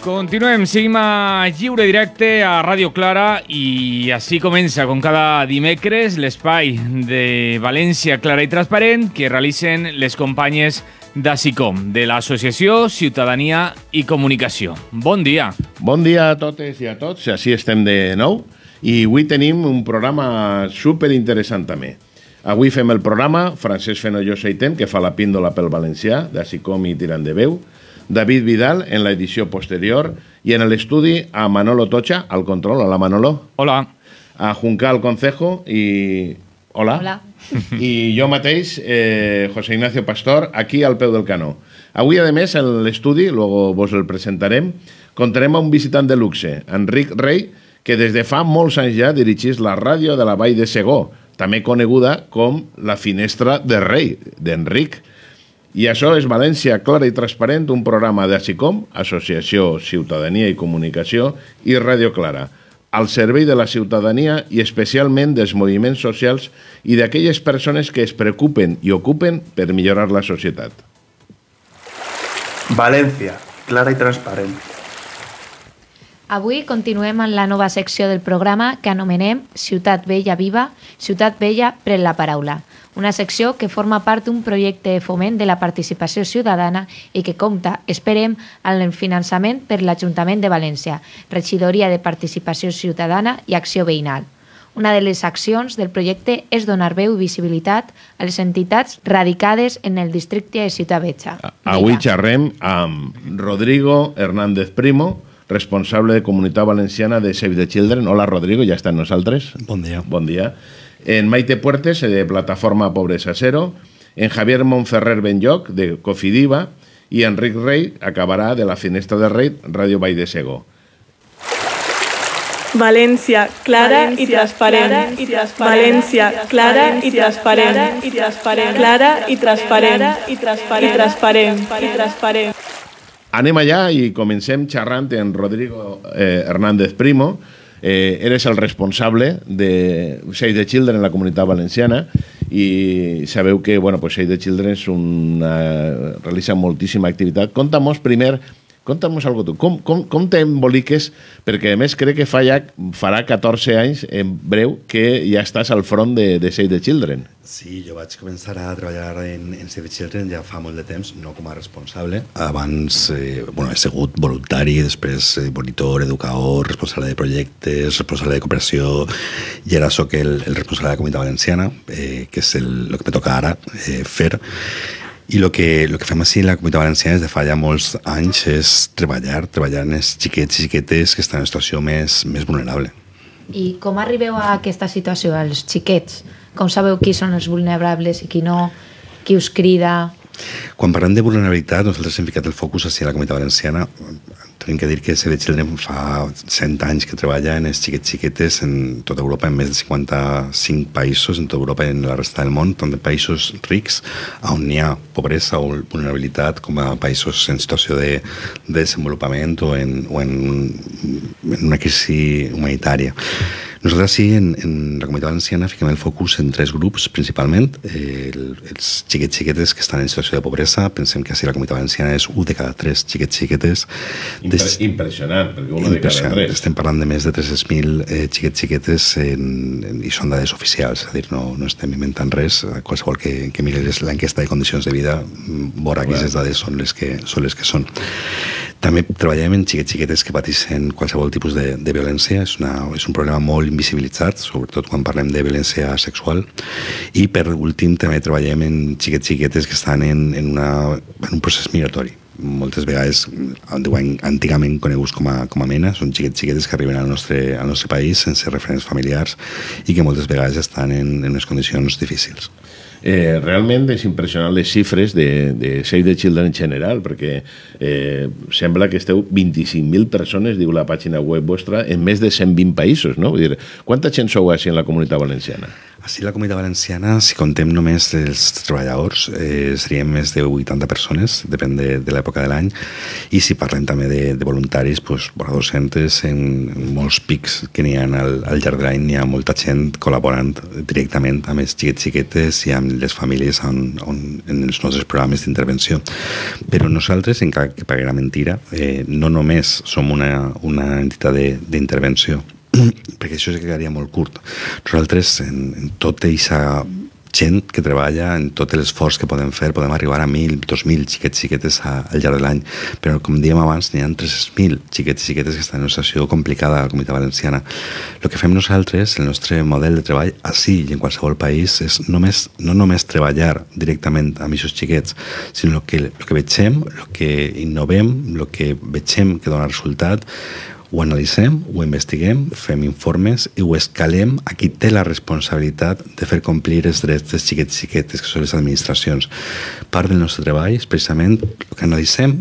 Continuem, seguim a lliure directe a Ràdio Clara i així comença, com cada dimecres, l'espai de València Clara i Transparent que realicen les companyes d'ASICOM, de l'Associació Ciutadania i Comunicació. Bon dia. Bon dia a totes i a tots, així estem de nou i avui tenim un programa super interessant també. Avui fem el programa Francesc Fenollosa i Tem, que fa la píndola pel valencià, d'ASICOM i Tirant de Veu, David Vidal en la edició posterior i en l'estudi a Manolo Tocha, al control. Hola, Manolo. Hola. A Juncal Concejo i... Hola. Hola. I jo mateix, eh, José Ignacio Pastor, aquí al peu del canó. Avui, a més, en l'estudi, luego vos el presentarem, contarem a un visitant de luxe, Enric Rey, que des de fa molts anys ja dirigís la ràdio de la Vall de Segó, també coneguda com la Finestra de Rei, d'Enric. I això és València Clara i Transparent, un programa d'ASICOM, Associació Ciutadania i Comunicació, i Ràdio Clara, al servei de la ciutadania i especialment dels moviments socials i d'aquelles persones que es preocupen i ocupen per millorar la societat. València, clara i transparent. Avui continuem amb la nova secció del programa que anomenem Ciutat Vella Viva, Ciutat Vella pren la paraula. Una secció que forma part d'un projecte de foment de la participació ciutadana i que compta, esperem, amb el finançament per l'Ajuntament de València, Regidoria de Participació Ciutadana i Acció Veïnal. Una de les accions del projecte és donar veu i visibilitat a les entitats radicades en el districte de Ciutat Vella. Avui xerrem amb Rodrigo Hernández Primo, responsable de Comunitat Valenciana de Save the Children. Hola, Rodrigo, ja està amb nosaltres. Bon dia. Bon dia. En Maite Puertes, de Plataforma Pobresa Cero. En Javier Monferrer Benlloc, de Cofidiva. I Enric Rey acabarà de la Finestra de Rei, Ràdio Vall de Segó. València, clara i transparent. València, clara i transparent. Clara i transparent. I transparent. I transparent. Anem allà i comencem xerrant amb Rodrigo eh, Hernández Primo. Eh, eres el responsable de Save the Children en la comunitat valenciana i sabeu que bueno, pues Save the Children és una, realitza moltíssima activitat. Conta'mos primer Conta'm algo tu. Com, com, com t'emboliques? Perquè, a més, crec que fa ja, farà 14 anys, en breu, que ja estàs al front de, de Save the Children. Sí, jo vaig començar a treballar en, en Save the Children ja fa molt de temps, no com a responsable. Abans eh, bueno, he sigut voluntari, després eh, monitor, educador, responsable de projectes, responsable de cooperació, i ara sóc el, el responsable de la comunitat valenciana, eh, que és el, el que me toca ara eh, fer. I el que, lo que fem així en la Comunitat Valenciana des de fa ja molts anys és treballar, treballar en els xiquets i xiquetes que estan en una situació més, més vulnerable. I com arribeu a aquesta situació, els xiquets? Com sabeu qui són els vulnerables i qui no? Qui us crida? Quan parlem de vulnerabilitat, nosaltres hem ficat el focus així a la Comunitat Valenciana. Tenim que dir que Save the Children fa 100 anys que treballa en els xiquets xiquetes en tota Europa, en més de 55 països, en tota Europa i en la resta del món, tant de països rics, on hi ha pobresa o vulnerabilitat, com a països en situació de, de desenvolupament o en, o en, en una crisi humanitària. Nosaltres sí, en, en la comunitat valenciana fiquem el focus en tres grups, principalment. Eh, el, els xiquets xiquetes que estan en situació de pobresa. Pensem que així la comunitat valenciana és un de cada tres xiquets xiquetes. Impre impressionant, perquè un de cada tres. Estem parlant de més de 300.000 eh, xiquets xiquetes en, en, i són dades oficials, és a dir, no, no estem inventant res. Qualsevol que, que miri l'enquesta de condicions de vida veurà que aquestes dades són les que, són les que són. També treballem en xiquets xiquetes que pateixen qualsevol tipus de, de violència. És, una, és un problema molt invisibilitzat, sobretot quan parlem de violència sexual. I per últim també treballem en xiquets xiquetes que estan en, en, una, en un procés migratori moltes vegades antigament coneguts com a, com a mena, són xiquets xiquetes que arriben al nostre, al nostre país sense referents familiars i que moltes vegades estan en, en unes condicions difícils. Eh, realment és impressionant les xifres de, de Save the Children en general, perquè eh, sembla que esteu 25.000 persones, diu la pàgina web vostra, en més de 120 països, no? Vull dir, quanta gent sou així en la comunitat valenciana? Així la Comunitat Valenciana, si contem només els treballadors, eh, serien més de 80 persones, depèn de, de l'època de l'any, i si parlem també de, de voluntaris, doncs, vora 200 en, molts pics que n'hi ha al, al llarg de l'any, n'hi ha molta gent col·laborant directament amb els xiquets xiquetes i amb les famílies on, on, en els nostres programes d'intervenció. Però nosaltres, encara que paguera mentira, eh, no només som una, una entitat d'intervenció, perquè això que quedaria molt curt. Nosaltres, en, en tota aquesta gent que treballa en tot l'esforç que podem fer, podem arribar a 1.000, 2.000 xiquets xiquetes al llarg de l'any, però com dèiem abans, n'hi ha 3.000 xiquets xiquetes que estan en una situació complicada a la comunitat valenciana. El que fem nosaltres, el nostre model de treball, així i en qualsevol país, és només, no només treballar directament amb aquests xiquets, sinó que, el que veiem, el que innovem, el que veiem que dona resultat, ho analitzem, ho investiguem, fem informes i ho escalem a qui té la responsabilitat de fer complir els drets dels xiquets i xiquetes, que són les administracions. Part del nostre treball és precisament el que analitzem,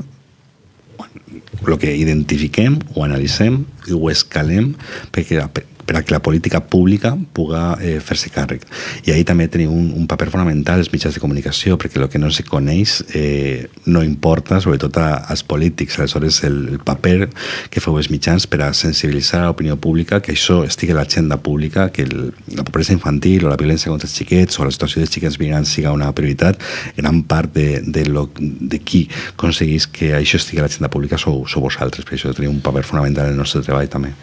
el que identifiquem, ho analitzem i ho escalem perquè per a que la política pública puga eh, fer-se càrrec. I ahir també tenim un, un paper fonamental els mitjans de comunicació, perquè el que no se coneix eh, no importa, sobretot a, als polítics. Aleshores, el, el paper que feu els mitjans per a sensibilitzar l'opinió pública, que això estigui a l'agenda pública, que el, la pobresa infantil o la violència contra els xiquets o la situació dels xiquets migrants siga una prioritat, gran part de, de, lo, de qui aconseguís que això estigui a l'agenda pública sou, sou vosaltres, per això tenim un paper fonamental en el nostre treball també.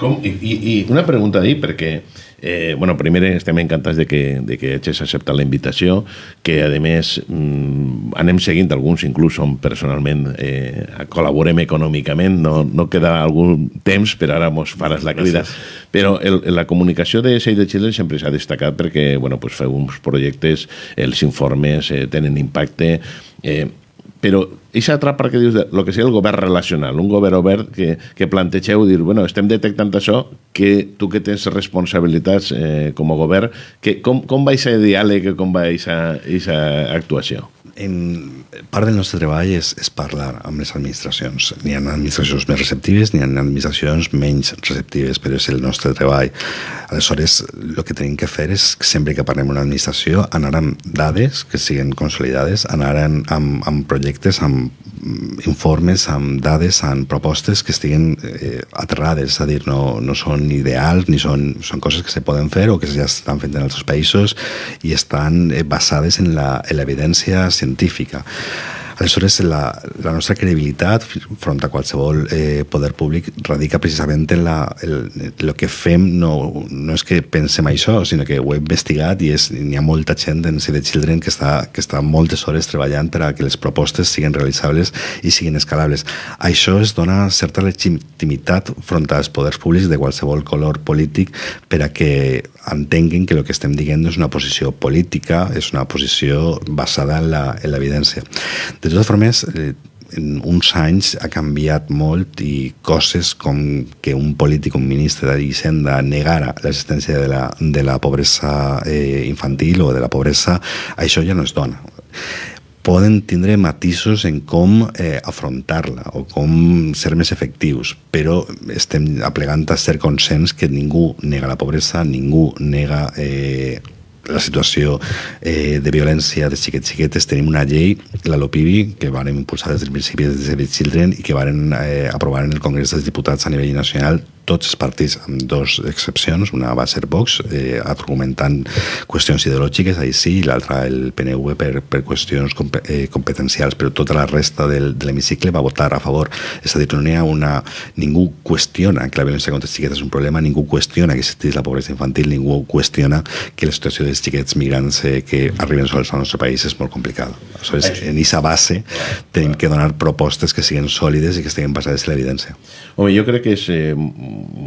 Com, i, i una pregunta ahí, perquè eh, bueno, primer estem encantats de que, de que hagis acceptat la invitació, que a més mm, anem seguint alguns, inclús som personalment, eh, col·laborem econòmicament, no, no queda algun temps, per ara mos faràs la crida, Gràcies. però el, la comunicació de Save the Children sempre s'ha destacat perquè bueno, pues feu uns projectes, els informes eh, tenen impacte, eh, però altra part que dius de lo que sigui el govern relacional, un govern obert que, que plantegeu dir, bueno, estem detectant això, que tu que tens responsabilitats eh, com a govern, que, com, com va ser diàleg, com va aquesta actuació? En part del nostre treball és, és parlar amb les administracions. N'hi ha administracions més receptives, n'hi ha administracions menys receptives, però és el nostre treball. Aleshores, el que tenim que fer és, sempre que parlem amb una administració, anar amb dades que siguin consolidades, anar amb, amb projectes, amb informes, amb dades, amb propostes que estiguin eh, aterrades, és a dir, no, no són ideals ni són, són coses que se poden fer o que ja estan fent en altres països i estan eh, basades en l'evidència científica. Aleshores, la, la nostra credibilitat front a qualsevol eh, poder públic radica precisament en la, el, el que fem, no, no és que pensem això, sinó que ho he investigat i n'hi ha molta gent en Save the Children que està, que està moltes hores treballant per a que les propostes siguin realitzables i siguin escalables. Això es dona certa legitimitat front als poders públics de qualsevol color polític per a que entenguin que el que estem dient és una posició política, és una posició basada en l'evidència. De totes formes, eh, en uns anys ha canviat molt i coses com que un polític, un ministre d'Hisenda negara l'existència de, la, de la pobresa eh, infantil o de la pobresa, això ja no es dona. Poden tindre matisos en com eh, afrontar-la o com ser més efectius, però estem aplegant a ser consens que ningú nega la pobresa, ningú nega eh, la situació eh, de violència de xiquets xiquetes tenim una llei, la LOPIBI, que varen impulsar des del principi de Save Children i que varen eh, aprovar en el Congrés dels Diputats a nivell nacional tots els partits, amb dos excepcions, una va ser Vox, eh, argumentant qüestions ideològiques, ahir sí, i l'altra el PNV per, per qüestions comp eh, competencials, però tota la resta del, de l'hemicicle va votar a favor. És a dir, no hi ha una... Ningú qüestiona que la violència contra els xiquets és un problema, ningú qüestiona que existeix la pobresa infantil, ningú qüestiona que la situació dels xiquets migrants eh, que arriben sols al nostre país és molt complicada. Aleshores, en aquesta base tenim que donar propostes que siguin sòlides i que estiguin basades en l'evidència. Home, jo crec que és eh,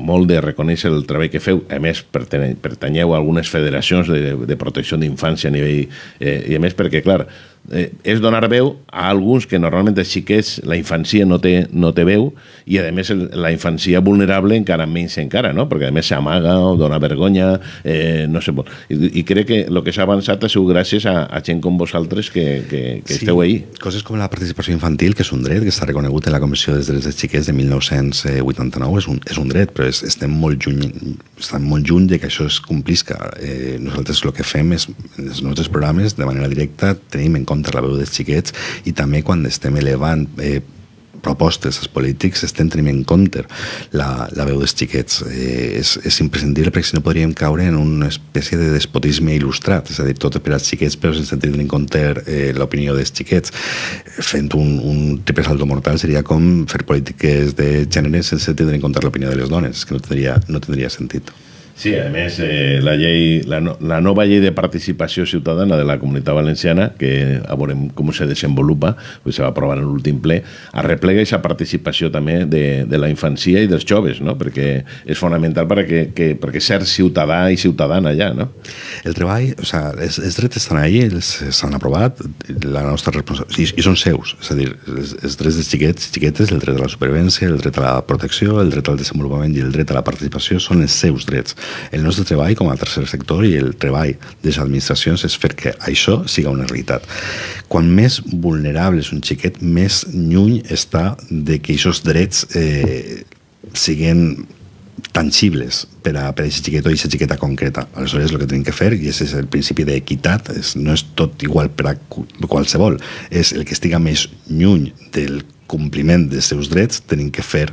molt de reconèixer el treball que feu. A més, pertanyeu a algunes federacions de, de protecció d'infància a nivell... Eh, I a més, perquè, clar, eh, és donar veu a alguns que normalment els xiquets, la infància no té, no té veu, i a més la infància vulnerable encara menys encara, no? perquè a més s'amaga o dona vergonya, eh, no sé, i, i crec que el que s'ha avançat ha sigut gràcies a, a gent com vosaltres que, que, que sí, esteu ahí. Coses com la participació infantil, que és un dret que està reconegut en la Comissió dels Drets dels Xiquets de 1989, és un, és un dret, però és, estem molt lluny, estem molt lluny de que això es complisca. Eh, nosaltres el que fem és, en els nostres programes, de manera directa, tenim en compte la veu dels xiquets i també quan estem elevant eh, propostes als polítics estem tenint en compte la, la veu dels xiquets. Eh, és, és imprescindible perquè si no podríem caure en una espècie de despotisme il·lustrat, és a dir, tot per als xiquets però sense tenir en compte eh, l'opinió dels xiquets. Fent un, un triple salto mortal seria com fer polítiques de gènere sense tenir en compte l'opinió de les dones, que no tindria, no tindria sentit. Sí, a més, eh, la, llei, la, no, la nova llei de participació ciutadana de la Comunitat Valenciana, que a veure com se desenvolupa, pues se va aprovar en l'últim ple, arreplega aquesta participació també de, de la infància i dels joves, no? perquè és fonamental perquè, que, perquè ser ciutadà i ciutadana ja. No? El treball, o sea, els, els drets estan ahí, s'han aprovat, la nostra responsabilitat, i, i són seus, és a dir, els, els drets dels xiquets i xiquetes, el dret a la supervivència, el dret a la protecció, el dret al desenvolupament i el dret a la participació són els seus drets el nostre treball com a tercer sector i el treball de les administracions és fer que això siga una realitat. Quan més vulnerable és un xiquet, més lluny està de que aquests drets eh, siguin tangibles per a, per a aquest xiquet o aquesta xiqueta concreta. Aleshores, el que tenim que fer, i és el principi d'equitat, no és tot igual per a qualsevol, és el que estiga més lluny del compliment dels seus drets tenim que fer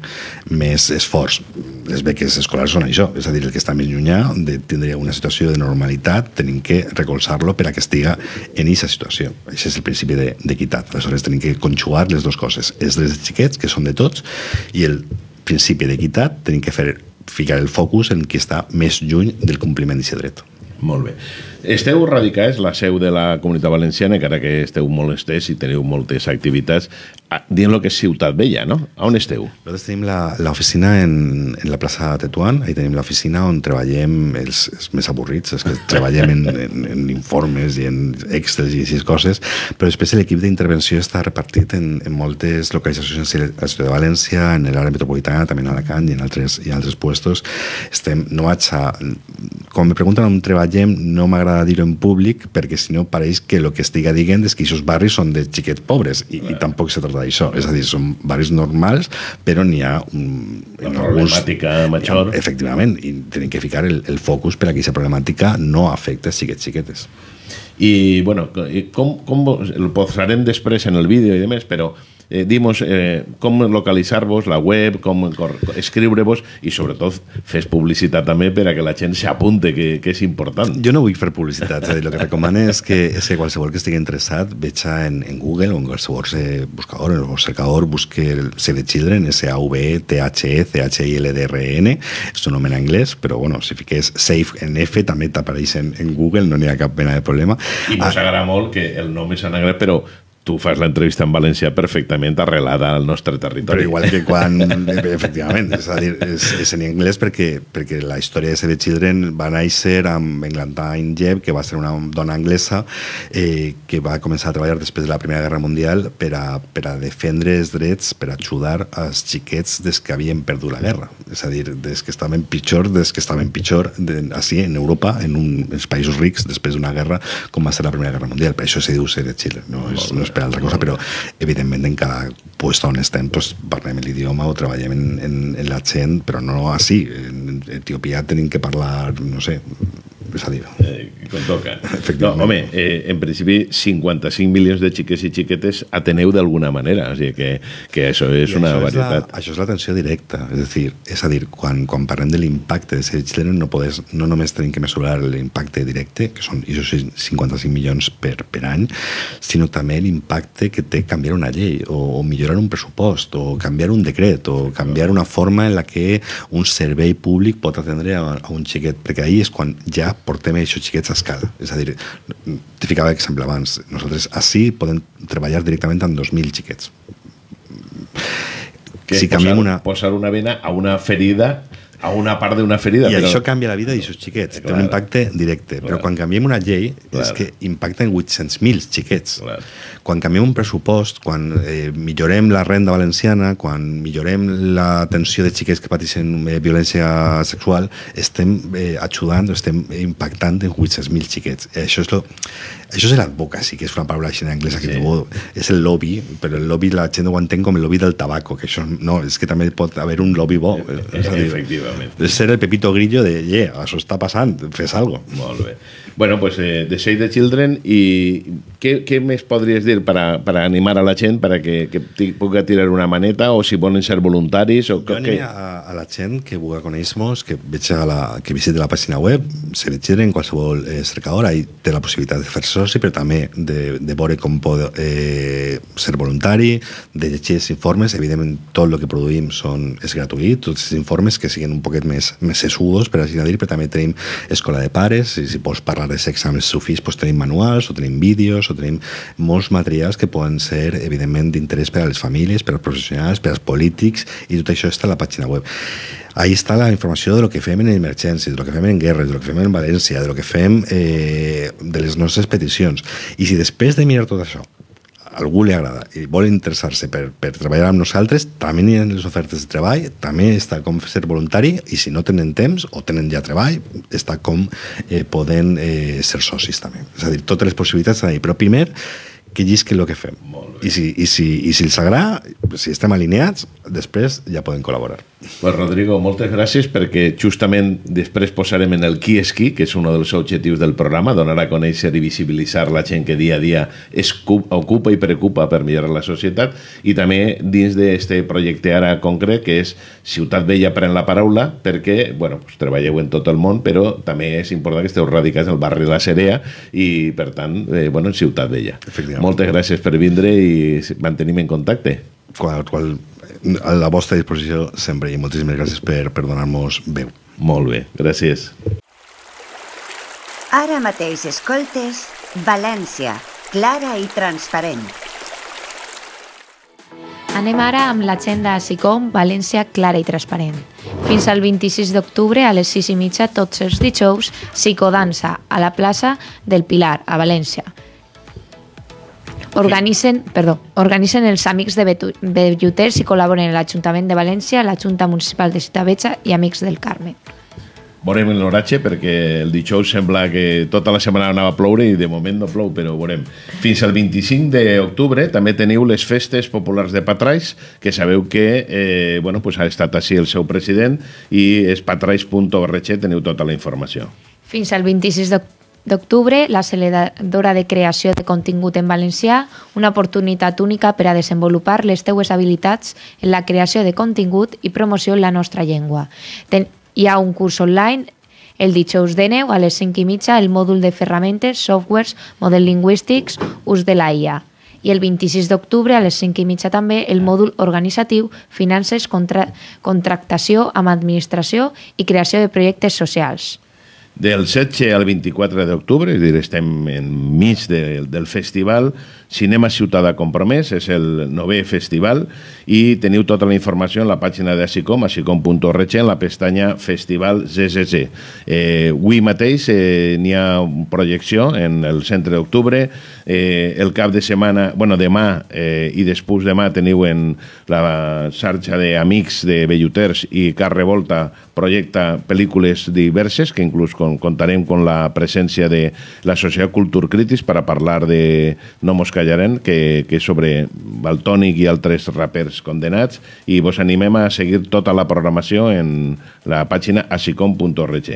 més esforç. Les beques escolars són això, és a dir, el que està més llunyà de tindre una situació de normalitat tenim que recolzar-lo per a que estiga en aquesta situació. Això és el principi d'equitat. De, Aleshores tenim que conjugar les dues coses. Els drets de xiquets, que són de tots, i el principi d'equitat tenim que fer ficar el focus en qui està més lluny del compliment d'aquest dret. Molt bé. Esteu radicats, la seu de la Comunitat Valenciana, encara que esteu molt estès i teniu moltes activitats, dient lo que és Ciutat Vella, no? A on esteu? Nosaltres tenim l'oficina en, en la plaça Tetuán, ahí tenim l'oficina on treballem els, els més avorrits, els que treballem en, en, en informes i en excels i aquestes coses, però després l'equip d'intervenció està repartit en, en moltes localitzacions a la ciutat de València, en l'àrea metropolitana, també en Alacant i en altres, i altres puestos. Estem, no vaig a... Quan me pregunten on treballem, no m'agrada m'agrada dir-ho en públic perquè si no pareix que el que estiga dient és que aquests barris són de xiquets pobres i, i tampoc se trata d'això, és a dir, són barris normals però n'hi ha un, en problemàtica alguns, major. Efectivament, i tenim que ficar el, el focus per a que aquesta problemàtica no afecta xiquets xiquetes. I bueno, com, com el posarem després en el vídeo i demés, però eh, dimos eh, com localitzar-vos, la web, com escriure-vos i sobretot fes publicitat també per a que la gent s'apunte, que, que és important. Jo no vull fer publicitat, és dir, el que recomano és que, és que qualsevol que estigui interessat veja en, en Google o en qualsevol buscador, en el cercador, busque el Save the Children, S-A-V-E-T-H-E, C-H-I-L-D-R-E-N, és un nom en anglès, però bueno, si fiques Safe en F també t'apareix en, en Google, no n'hi ha cap mena de problema. I ens ah, agrada molt que el nom és en anglès, però tu fas l'entrevista en valencià perfectament arrelada al nostre territori. Però igual que quan, efectivament, és a dir, és, és en anglès perquè, perquè la història de Save Children va néixer amb Englantine Jeb, que va ser una dona anglesa eh, que va començar a treballar després de la Primera Guerra Mundial per a, per a defendre els drets, per a ajudar als xiquets des que havien perdut la guerra. És a dir, des que estaven pitjor, des que estaven pitjor de, així, en Europa, en, un, en els països rics, després d'una guerra, com va ser la Primera Guerra Mundial. Per això se diu Save Children. No és, no és per altra cosa, però evidentment en cada puesto on estem pues, parlem l'idioma o treballem en, en, en l'accent, però no així. En Etiòpia tenim que parlar, no sé, és a dir... Eh, com toca. No, home, eh, en principi 55 milions de xiques i xiquetes ateneu d'alguna manera, o sigui que, que això és I una això varietat. És la, això és l'atenció directa, és a dir, és a dir quan, quan parlem de l'impacte de ser Children no, podes, no només tenim que mesurar l'impacte directe, que són això 55 milions per, per any, sinó també l'impacte que té canviar una llei o, o millorar un pressupost o canviar un decret o canviar una forma en la que un servei públic pot atendre a, a un xiquet, perquè ahir és quan ja portem aquests xiquets a escala. És a dir, te ficava exemple abans, nosaltres així podem treballar directament amb 2.000 xiquets. Que si posar, una... posar una vena a una ferida a una part d'una ferida. I però... això canvia la vida d'aquests xiquets, té Clar. un impacte directe. Clar. Però quan canviem una llei Clar. és que impacta en 800.000 xiquets. Clar. Quan canviem un pressupost, quan eh, millorem la renda valenciana, quan millorem l'atenció de xiquets que pateixen eh, violència sexual, estem eh, ajudant, estem impactant en 800.000 xiquets. Eh, Això és, lo, això és l'advocacy, que és una paraula així en anglès, que Sí. tu, és el lobby, però el lobby la gent ho entén com el lobby del tabaco, que això no, és que també pot haver un lobby bo. És a dir, Efectivament. és ser el Pepito Grillo de, yeah, això està passant, fes algo. Molt bé. Bueno, pues eh, de Save the Children i què, què més podries dir per a, per a animar a la gent per a que, que pugui tirar una maneta o si volen ser voluntaris o Jo que, aniré a, a la gent que vulgui conèixer-nos, que a la, que visiti la pàgina web, se li en qualsevol eh, cercadora i té la possibilitat de fer soci, però també de, de veure com pot eh, ser voluntari, de llegir els informes, evidentment tot el que produïm són, és gratuït, tots els informes que siguin un poquet més, més sesudos, per així dir, però també tenim escola de pares, i si vols parlar de sexe amb els seus fills, doncs tenim manuals, o tenim vídeos, o tenim molts materials que poden ser, evidentment, d'interès per a les famílies, per als professionals, per als polítics, i tot això està a la pàgina web. Ahí està la informació de lo que fem en emergències, de lo que fem en guerres, de lo que fem en València, de lo que fem eh, de les nostres peticions. I si després de mirar tot això algú li agrada i vol interessar-se per, per treballar amb nosaltres, també hi ha les ofertes de treball, també està com ser voluntari i si no tenen temps o tenen ja treball, està com eh, poden eh, ser socis també. És a dir, totes les possibilitats estan ahí. Però primer, que llisquen el que fem. I si, i, si, I si els agrada, si estem alineats, després ja poden col·laborar. Pues Rodrigo, moltes gràcies perquè justament després posarem en el qui és qui, que és un dels objectius del programa, donar a conèixer i visibilitzar la gent que dia a dia es cu- ocupa i preocupa per millorar la societat i també dins d'aquest projecte ara concret que és Ciutat Vella pren la paraula perquè, bueno, pues, treballeu en tot el món però també és important que esteu radicats al barri de la Cerea i per tant, eh, bueno, en Ciutat Vella. Moltes gràcies per vindre i mantenim en contacte. Qual, qual, a la vostra disposició sempre i moltíssimes gràcies per, per donar-nos veu. Molt bé, gràcies. Ara mateix escoltes València, clara i transparent. Anem ara amb l'agenda SICOM València clara i transparent. Fins al 26 d'octubre a les 6 i mitja tots els dijous psicodansa a la plaça del Pilar, a València. Organitzen, perdó, organitzen els amics de, Betu, de Lluters i col·laboren l'Ajuntament de València, la Junta Municipal de Citavetxa i Amics del Carme. Veurem l'oratge perquè el dijous sembla que tota la setmana anava a ploure i de moment no plou, però veurem. Fins al 25 d'octubre també teniu les festes populars de Patrais, que sabeu que eh, bueno, pues ha estat així el seu president i és patrais.org, teniu tota la informació. Fins al 26 d'oc- d'octubre, l'acceleradora de creació de contingut en valencià, una oportunitat única per a desenvolupar les teues habilitats en la creació de contingut i promoció en la nostra llengua. Ten hi ha un curs online el dijous de neu a les 5 i mitja el mòdul de ferramentes, softwares, model lingüístics, ús de la IA. I el 26 d'octubre a les 5 i mitja també el mòdul organitzatiu, finances, contra contractació amb administració i creació de projectes socials. Del 16 al 24 d'octubre, és a dir, estem enmig de, del festival Cinema Ciutadà Compromès, és el novè festival i teniu tota la informació en la pàgina de Asicom, asicom.org, en la pestanya Festival ZZZ. Eh, avui mateix eh, n'hi ha projecció en el centre d'octubre, eh, el cap de setmana, bueno, demà eh, i després demà teniu en la xarxa d'amics de Belluters i Car Revolta projecta pel·lícules diverses que inclús con, contarem con la presència de la Societat Cultur Crítics per a parlar de No mos callarem, que, que és sobre Baltònic i altres rapers condenats i vos animem a seguir tota la programació en la pàgina asicom.org.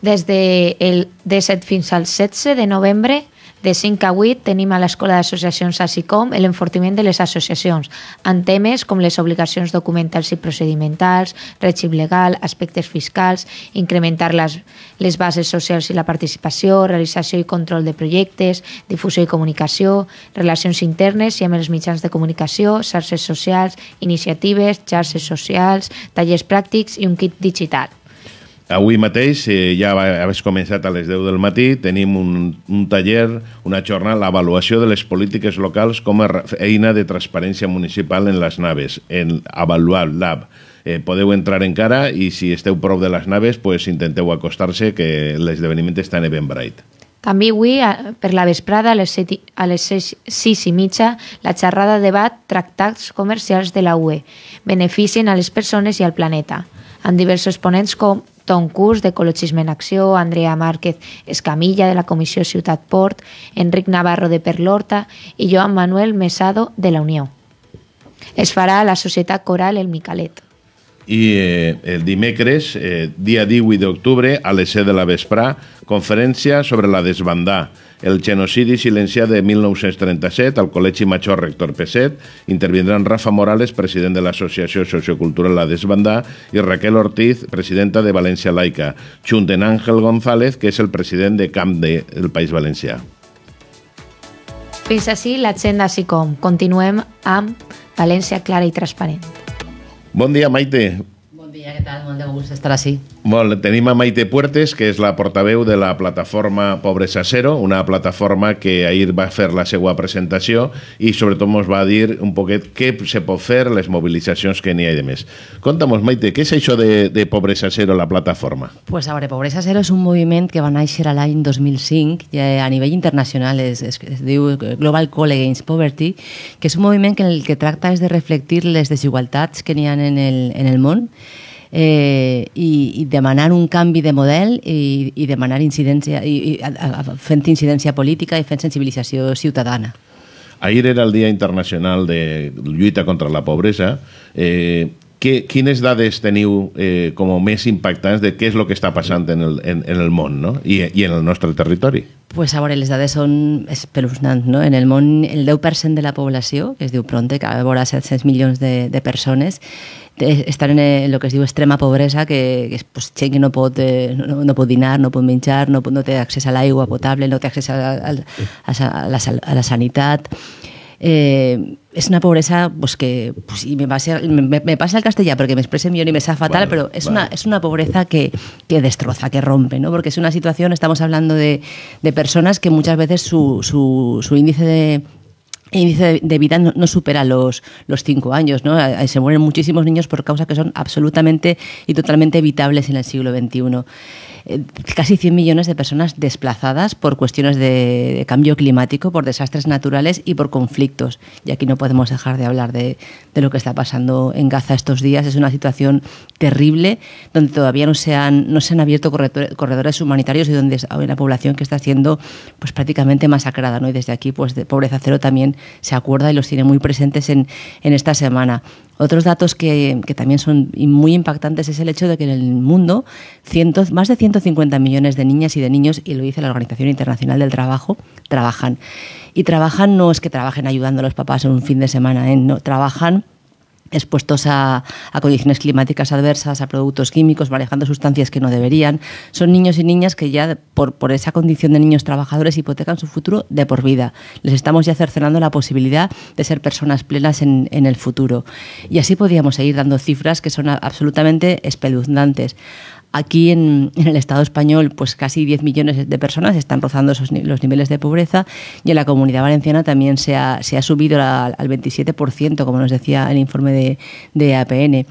Des del 17 fins al 16 de novembre, de 5 a 8, tenim a l'Escola d'Associacions ASICOM l'enfortiment de les associacions en temes com les obligacions documentals i procedimentals, règim legal, aspectes fiscals, incrementar les, les bases socials i la participació, realització i control de projectes, difusió i comunicació, relacions internes i amb els mitjans de comunicació, xarxes socials, iniciatives, xarxes socials, tallers pràctics i un kit digital. Avui mateix, eh, ja has començat a les 10 del matí, tenim un, un taller, una jornada, l'avaluació de les polítiques locals com a eina de transparència municipal en les naves, en Avaluar Lab. eh, podeu entrar encara i si esteu prou de les naves, pues, intenteu acostar-se, que l'esdeveniment està en Eventbrite. També avui, per la vesprada, a les, set, i- a les sis, sis i mitja, la xerrada debat tractats comercials de la UE beneficien a les persones i al planeta, amb diversos ponents com Tom Cus, d'Ecologisme en Acció, Andrea Márquez Escamilla, de la Comissió Ciutat Port, Enric Navarro, de Perlorta, i Joan Manuel Mesado, de la Unió. Es farà a la Societat Coral El Micalet. I eh, el dimecres, eh, dia 18 d'octubre, a les 7 de la vesprà, conferència sobre la desbandà, el genocidi silenciat de 1937 al Col·legi Major Rector Peset. Intervindran Rafa Morales, president de l'Associació Sociocultural La Desbandà, i Raquel Ortiz, presidenta de València Laica, junt en Àngel González, que és el president de Camp de, del País Valencià. Fins així l'agenda SICOM. Continuem amb València clara i transparent. Bon dia, Maite. Dia, què tal? Molt de gust estar així. Bueno, tenim a Maite Puertes, que és la portaveu de la plataforma Pobresa Cero, una plataforma que ahir va fer la seva presentació i sobretot ens va dir un poquet què se pot fer, les mobilitzacions que n'hi ha i de més. Conta'm, Maite, què és això de, de Pobresa Cero, la plataforma? Pues a veure, Pobresa Zero és un moviment que va néixer a l'any 2005 i a nivell internacional es, es, es diu Global Call Against Poverty, que és un moviment que el que tracta és de reflectir les desigualtats que n'hi ha en el, en el món eh, i, i demanar un canvi de model i, i demanar incidència i, i a, a, fent incidència política i fent sensibilització ciutadana. Ahir era el Dia Internacional de Lluita contra la Pobresa. Eh, que, quines dades teniu eh, com més impactants de què és el que està passant en el, en, en el món no? I, i en el nostre territori? Pues a veure, les dades són espeluznants, no? En el món, el 10% de la població, que es diu Pronte, que a vora 700 milions de, de persones, estan en el, lo que es diu extrema pobresa, que, que és pues, gent que no pot, eh, no, no pot dinar, no pot menjar, no, pot- no té accés a l'aigua potable, no té accés a, a, a, a, la, a la sanitat. Eh, és una pobresa pues, que pues, y me, pasa, me, me pasa el castellà perquè m'expresse millor i me sa fatal, Vale, pero es, vale. una, es una pobreza que, que destroza, que rompe, ¿no? porque es una situación, estamos hablando de, de personas que muchas veces su, su, su índice de índice de, vida no, no supera los, los cinco años. ¿no? Eh, Se mueren muchísimos niños por causas que son absolutamente y totalmente evitables en el siglo XXI. Eh, casi 100 millones de personas desplazadas por cuestiones de, cambio climático, por desastres naturales y por conflictos. Y aquí no podemos dejar de hablar de, de lo que está pasando en Gaza estos días. Es una situación terrible donde todavía no se han, no se han abierto corredor- corredores humanitarios y donde hay una población que está siendo pues, prácticamente masacrada. ¿no? Y desde aquí, pues de Pobreza Cero también se acuerda y los tiene muy presentes en, en esta semana. Otros datos que, también son muy impactantes es el hecho de que en el mundo cientos, más de 150 millones de niñas y de niños, y lo dice la Organización Internacional del Trabajo, trabajan. Y trabajan no es que trabajen ayudando a los papás en un fin de semana, ¿eh? no, trabajan expuestos a, a, condiciones climáticas adversas, a productos químicos, manejando sustancias que no deberían. Son niños y niñas que ya por, esa condición de niños trabajadores hipotecan su futuro de por vida. Les estamos ya cercenando la posibilidad de ser personas plenas en, en el futuro. Y así podríamos seguir dando cifras que son absolutamente espeluznantes. Aquí en, el Estado español, pues casi 10 millones de personas están rozando esos, los niveles de pobreza y en la comunidad valenciana también se ha, subido al 27%, como nos decía el informe de APN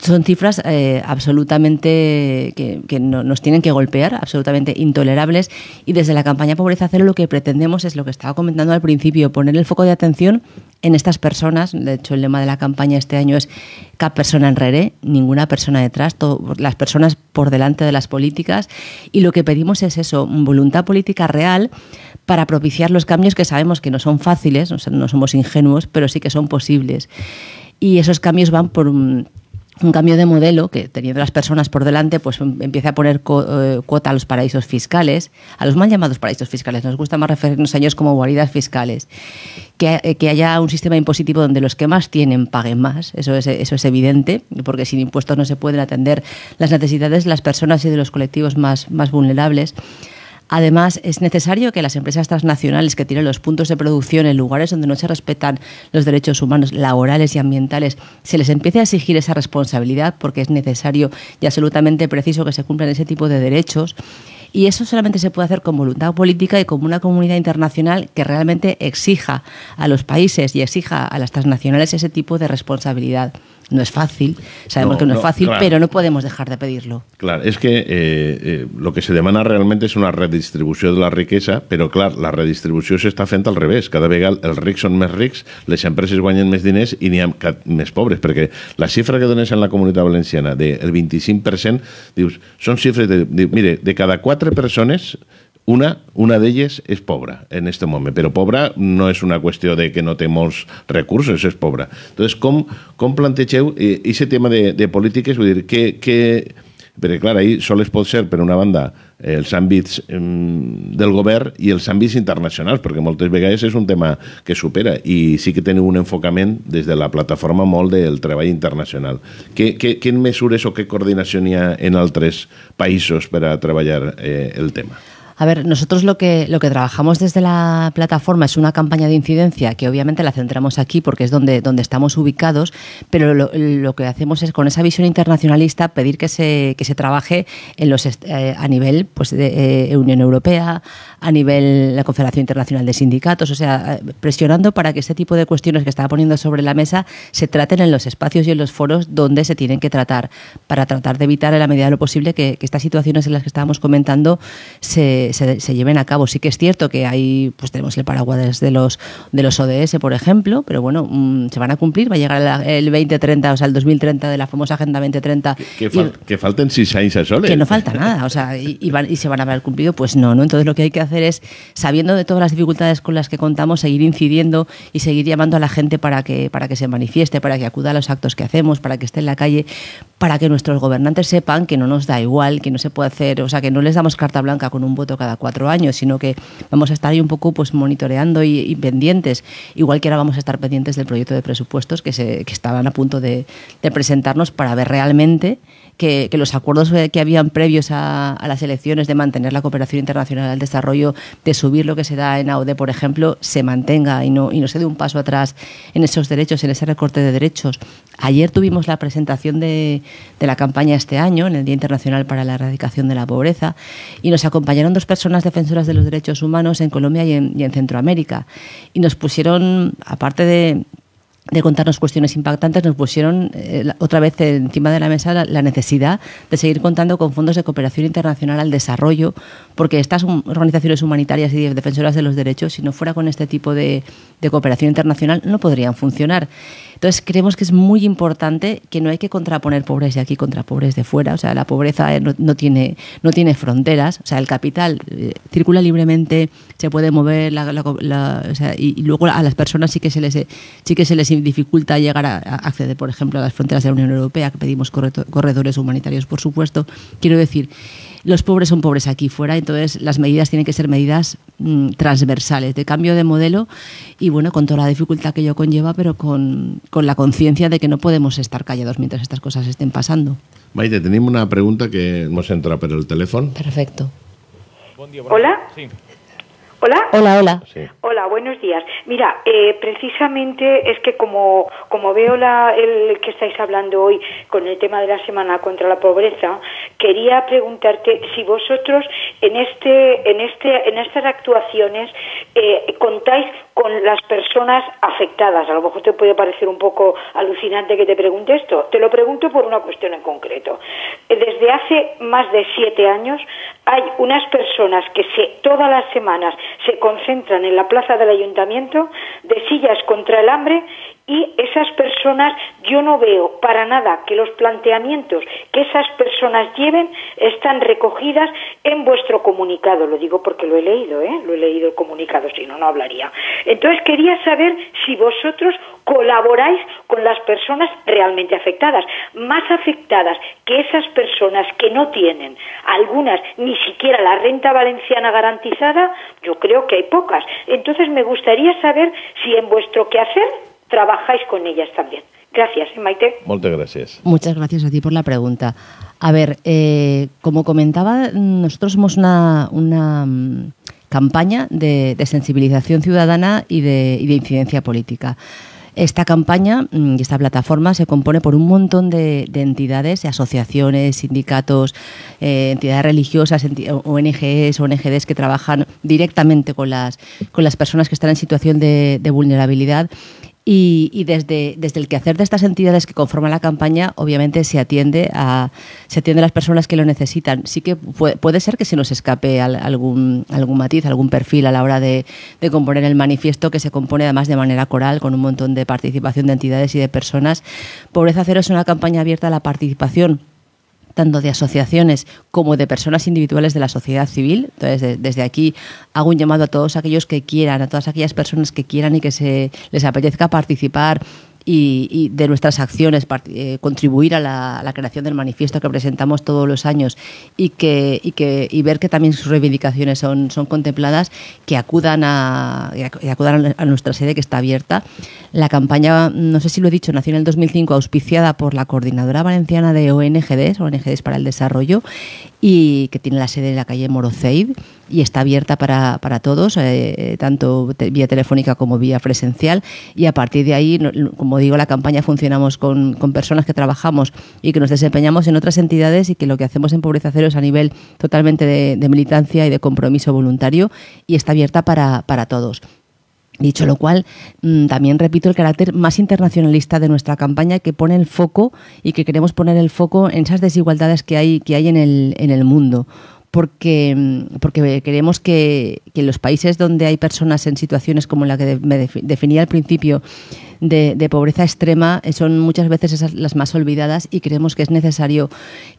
son cifras eh, absolutamente que, que no, nos tienen que golpear, absolutamente intolerables. Y desde la campaña Pobreza Cero lo que pretendemos es lo que estaba comentando al principio, poner el foco de atención en estas personas. De hecho, el lema de la campaña este año es cada persona enrere, ninguna persona detrás, todo, las personas por delante de las políticas. Y lo que pedimos es eso, voluntad política real para propiciar los cambios que sabemos que no son fáciles, no somos ingenuos, pero sí que son posibles. Y esos cambios van por un, un cambio de modelo que teniendo las personas por delante pues empieza a poner eh, cuota a los paraísos fiscales, a los mal llamados paraísos fiscales. Nos gusta más referirnos a ellos como guaridas fiscales. Que, eh, que, haya un sistema impositivo donde los que más tienen paguen más, eso es, eso es evidente, porque sin impuestos no se pueden atender las necesidades de las personas y de los colectivos más, más vulnerables. Además, es necesario que las empresas transnacionales que tienen los puntos de producción en lugares donde no se respetan los derechos humanos laborales y ambientales, se les empiece a exigir esa responsabilidad porque es necesario y absolutamente preciso que se cumplan ese tipo de derechos. Y eso solamente se puede hacer con voluntad política y con una comunidad internacional que realmente exija a los países y exija a las transnacionales ese tipo de responsabilidad. No es fácil, sabemos No, que no, no, es fácil, claro. pero no podemos dejar de pedirlo. Clar, és que eh, eh, lo que se demana realment és una redistribució de la riquesa, però clar, la redistribució s'està fent al revés. Cada vegada els rics són més rics, les empreses guanyen més diners i n'hi ha més pobres, perquè la xifra que dones en la comunitat valenciana del 25%, dius, són xifres de, de mire, de cada quatre persones una, una d'elles és pobra en aquest moment, però pobra no és una qüestió de que no molts recursos, és pobra. Entonces, com, com plantegeu aquest tema de, de polítiques? Vull dir, que, que, perquè, clar, ahir sols pot ser, per una banda, els àmbits del govern i els àmbits internacionals, perquè moltes vegades és un tema que supera i sí que teniu un enfocament des de la plataforma molt del treball internacional. Que, que, quines mesures o què coordinació n'hi ha en altres països per a treballar eh, el tema? A ver, nosotros lo que, lo que trabajamos desde la plataforma es una campaña de incidencia que obviamente la centramos aquí porque es donde, donde estamos ubicados, pero lo, que hacemos es con esa visión internacionalista pedir que se, que se trabaje en los, eh, a nivel pues, de eh, Unión Europea, a nivel la Confederación Internacional de Sindicatos, o sea, eh, presionando para que este tipo de cuestiones que estaba poniendo sobre la mesa se traten en los espacios y en los foros donde se tienen que tratar, para tratar de evitar en la medida de lo posible que estas situaciones en las que estábamos comentando se, se- se lleven a cabo. Sí que es cierto que hay, pues tenemos el paraguas de los, de los ODS, por ejemplo, pero bueno, mm, se van a cumplir, va a llegar la- el 2030, o sea, el 2030 de la famosa Agenda 2030. Que, y- fal que falten sis anys a soles. que no falta nada, o sea, y, y van- y se van a haber cumplido, pues no, ¿no? Entonces lo que hay que hacer es, sabiendo de todas las dificultades con las que contamos, seguir incidiendo y seguir llamando a la gente para que, para que se manifieste, para que acuda a los actos que hacemos, para que esté en la calle, para que nuestros gobernantes sepan que no nos da igual, que no se puede hacer, o sea, que no les damos carta blanca con un voto cada cuatro años, sino que vamos a estar ahí un poco pues monitoreando y, pendientes, igual que ahora vamos a estar pendientes del proyecto de presupuestos que, se, que estaban a punto de presentarnos para ver realmente que, los acuerdos que habían previos a, las elecciones de mantener la cooperación internacional al desarrollo, de subir lo que se da en AOD, por ejemplo, se mantenga y no, y no se dé un paso atrás en esos derechos, en ese recorte de derechos. Ayer tuvimos la presentación de, la campaña este año, en el Día Internacional para la Erradicación de la Pobreza, y nos acompañaron dos personas defensoras de los derechos humanos en Colombia y en Centroamérica. Y nos pusieron, aparte de, de contarnos cuestiones impactantes, nos pusieron eh, otra vez encima de la mesa la, la necesidad de seguir contando con fondos de cooperación internacional al desarrollo, porque estas hum- organizaciones humanitarias y defensoras de los derechos, si no fuera con este tipo de, de cooperación internacional, no podrían funcionar. Entonces, creemos que es muy importante que no hay que contraponer pobres de aquí contra pobres de fuera. O sea, la pobreza eh, no, no tiene, no tiene fronteras. O sea, el capital eh, circula libremente, se puede mover, la- la- la- o sea, y, y luego a las personas sí que se les, eh, sí que se les dificulta llegar a, a acceder, por ejemplo, a las fronteras de la Unión Europea, que pedimos corredores humanitarios, por supuesto. Quiero decir, los pobres son pobres aquí fuera, entonces las medidas tienen que ser medidas mm, transversales, de cambio de modelo y bueno, con toda la dificultad que ello conlleva, pero con, con la conciencia de que no podemos estar callados mientras estas cosas estén pasando. Maite, tenim una pregunta que ens entra per el telèfon. Perfecto. Hola. Sí. Hola. Hola, hola. Sí. Hola, buenos días. Mira, eh, precisamente es que como, como veo la, el que estáis hablando hoy con el tema de la Semana contra la Pobreza, quería preguntarte si vosotros en, este, en, este, en estas actuaciones eh, contáis con las personas afectadas. A lo mejor te puede parecer un poco alucinante que te pregunte esto. Te lo pregunto por una cuestión en concreto. Eh, Desde hace más de siete años hay unas personas que se, todas las semanas se concentran en la plaza del ayuntamiento de sillas contra el hambre y esas personas yo no veo para nada que los planteamientos que esas personas lleven están recogidas en vuestro comunicado. Lo digo porque lo he leído, ¿eh? Lo he leído el comunicado, si no, no hablaría. Entonces quería saber si vosotros colaboráis con las personas realmente afectadas, más afectadas que esas personas que no tienen algunas ni siquiera la renta valenciana garantizada, yo creo que hay pocas. Entonces me gustaría saber si en vuestro quehacer trabajáis con ellas también. Gracias, ¿eh, Maite. Moltes gràcies. Muchas gracias a ti por la pregunta. A ver, eh, como comentaba, nosotros somos una, una mm, campaña de, de sensibilización ciudadana y de, y de incidencia política. Esta campaña mm, y esta plataforma se compone por un montón de, de entidades, asociaciones, sindicatos, eh, entidades religiosas, enti- ONGs, ONGDs que trabajan directamente con las, con las personas que están en situación de, de vulnerabilidad Y, y desde, desde el quehacer de estas entidades que conforman la campaña, obviamente se atiende a, se atiende a las personas que lo necesitan. Sí que puede, puede ser que se nos escape al- algún, algún matiz, algún perfil a la hora de, de componer el manifiesto, que se compone además de manera coral, con un montón de participación de entidades y de personas. Pobreza Cero es una campaña abierta a la participación tanto de asociaciones como de personas individuales de la sociedad civil. Entonces, de- desde aquí hago un llamado a todos aquellos que quieran, a todas aquellas personas que quieran y que se les apetezca participar y, y de nuestras acciones eh, contribuir a la, creación del manifiesto que presentamos todos los años y que y que y ver que también sus reivindicaciones son, son contempladas que acudan a acudan a nuestra sede que está abierta. La campaña no sé si lo he dicho nació en el 2005 auspiciada por la coordinadora valenciana de ONGDs ONGDs para el desarrollo y que tiene la sede en la calle Moroceid y está abierta para, para todos, eh, tanto vía telefónica como vía presencial. Y a partir de ahí, como digo, la campaña funcionamos con, con personas que trabajamos y que nos desempeñamos en otras entidades y que lo que hacemos en Pobreza Cero es a nivel totalmente de, de militancia y de compromiso voluntario y está abierta para, para todos. Dicho lo cual, mm, también repito el carácter más internacionalista de nuestra campaña que pone el foco y que queremos poner el foco en esas desigualdades que hay, que hay en, el, en el mundo. Porque, mm, porque queremos que, que los países donde hay personas en situaciones como la que me defi- definía al principio, de, pobreza extrema eh, son muchas veces esas las más olvidadas y creemos que es necesario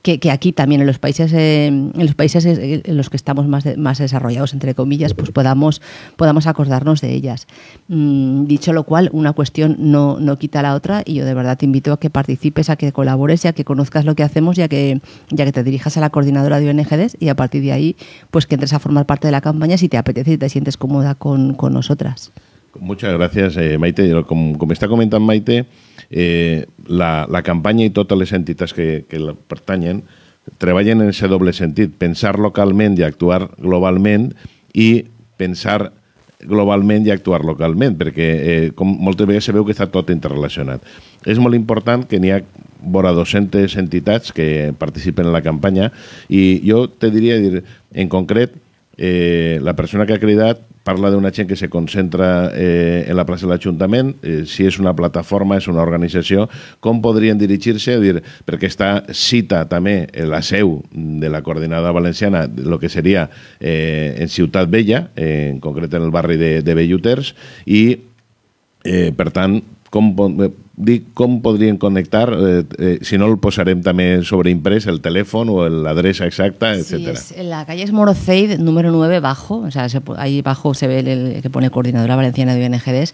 que, aquí también en los países eh, en los países eh, en los que estamos más, de- más desarrollados entre comillas pues podamos podamos acordarnos de ellas. Mm, dicho lo cual una cuestión no, no quita la otra y yo de verdad te invito a que participes a que colabores a que conozcas lo que hacemos y que, y a que te dirijas a la coordinadora de ONGDs y a partir de ahí pues que entres a formar parte de la campaña si te apetece y te sientes cómoda con, con nosotras Muchas gràcies, eh, Maite. Com, com està comentant Maite, eh, la, la campanya i totes les entitats que, que la pertanyen treballen en aquest doble sentit, pensar localment i actuar globalment i pensar globalment i actuar localment, perquè eh, com moltes vegades se veu que està tot interrelacionat. És molt important que n'hi ha vora 200 entitats que participen en la campanya i jo te diria, dir, en concret, eh, la persona que ha cridat parla d'una gent que se concentra eh, en la plaça de l'Ajuntament, eh, si és una plataforma, és una organització, com podrien dirigir-se, dir, perquè està cita també la seu de la coordinadora valenciana, el que seria eh, en Ciutat Vella, eh, en concret en el barri de, de Belluters, i eh, per tant, com, eh, dic com podrien connectar, eh, eh, si no el posarem també sobre imprès, el telèfon o l'adreça exacta, Sí, etc. es- en la calle es Moroceid, número 9, bajo. O sea, se ahí bajo se ve el, el que pone Coordinadora Valenciana de ONGDs.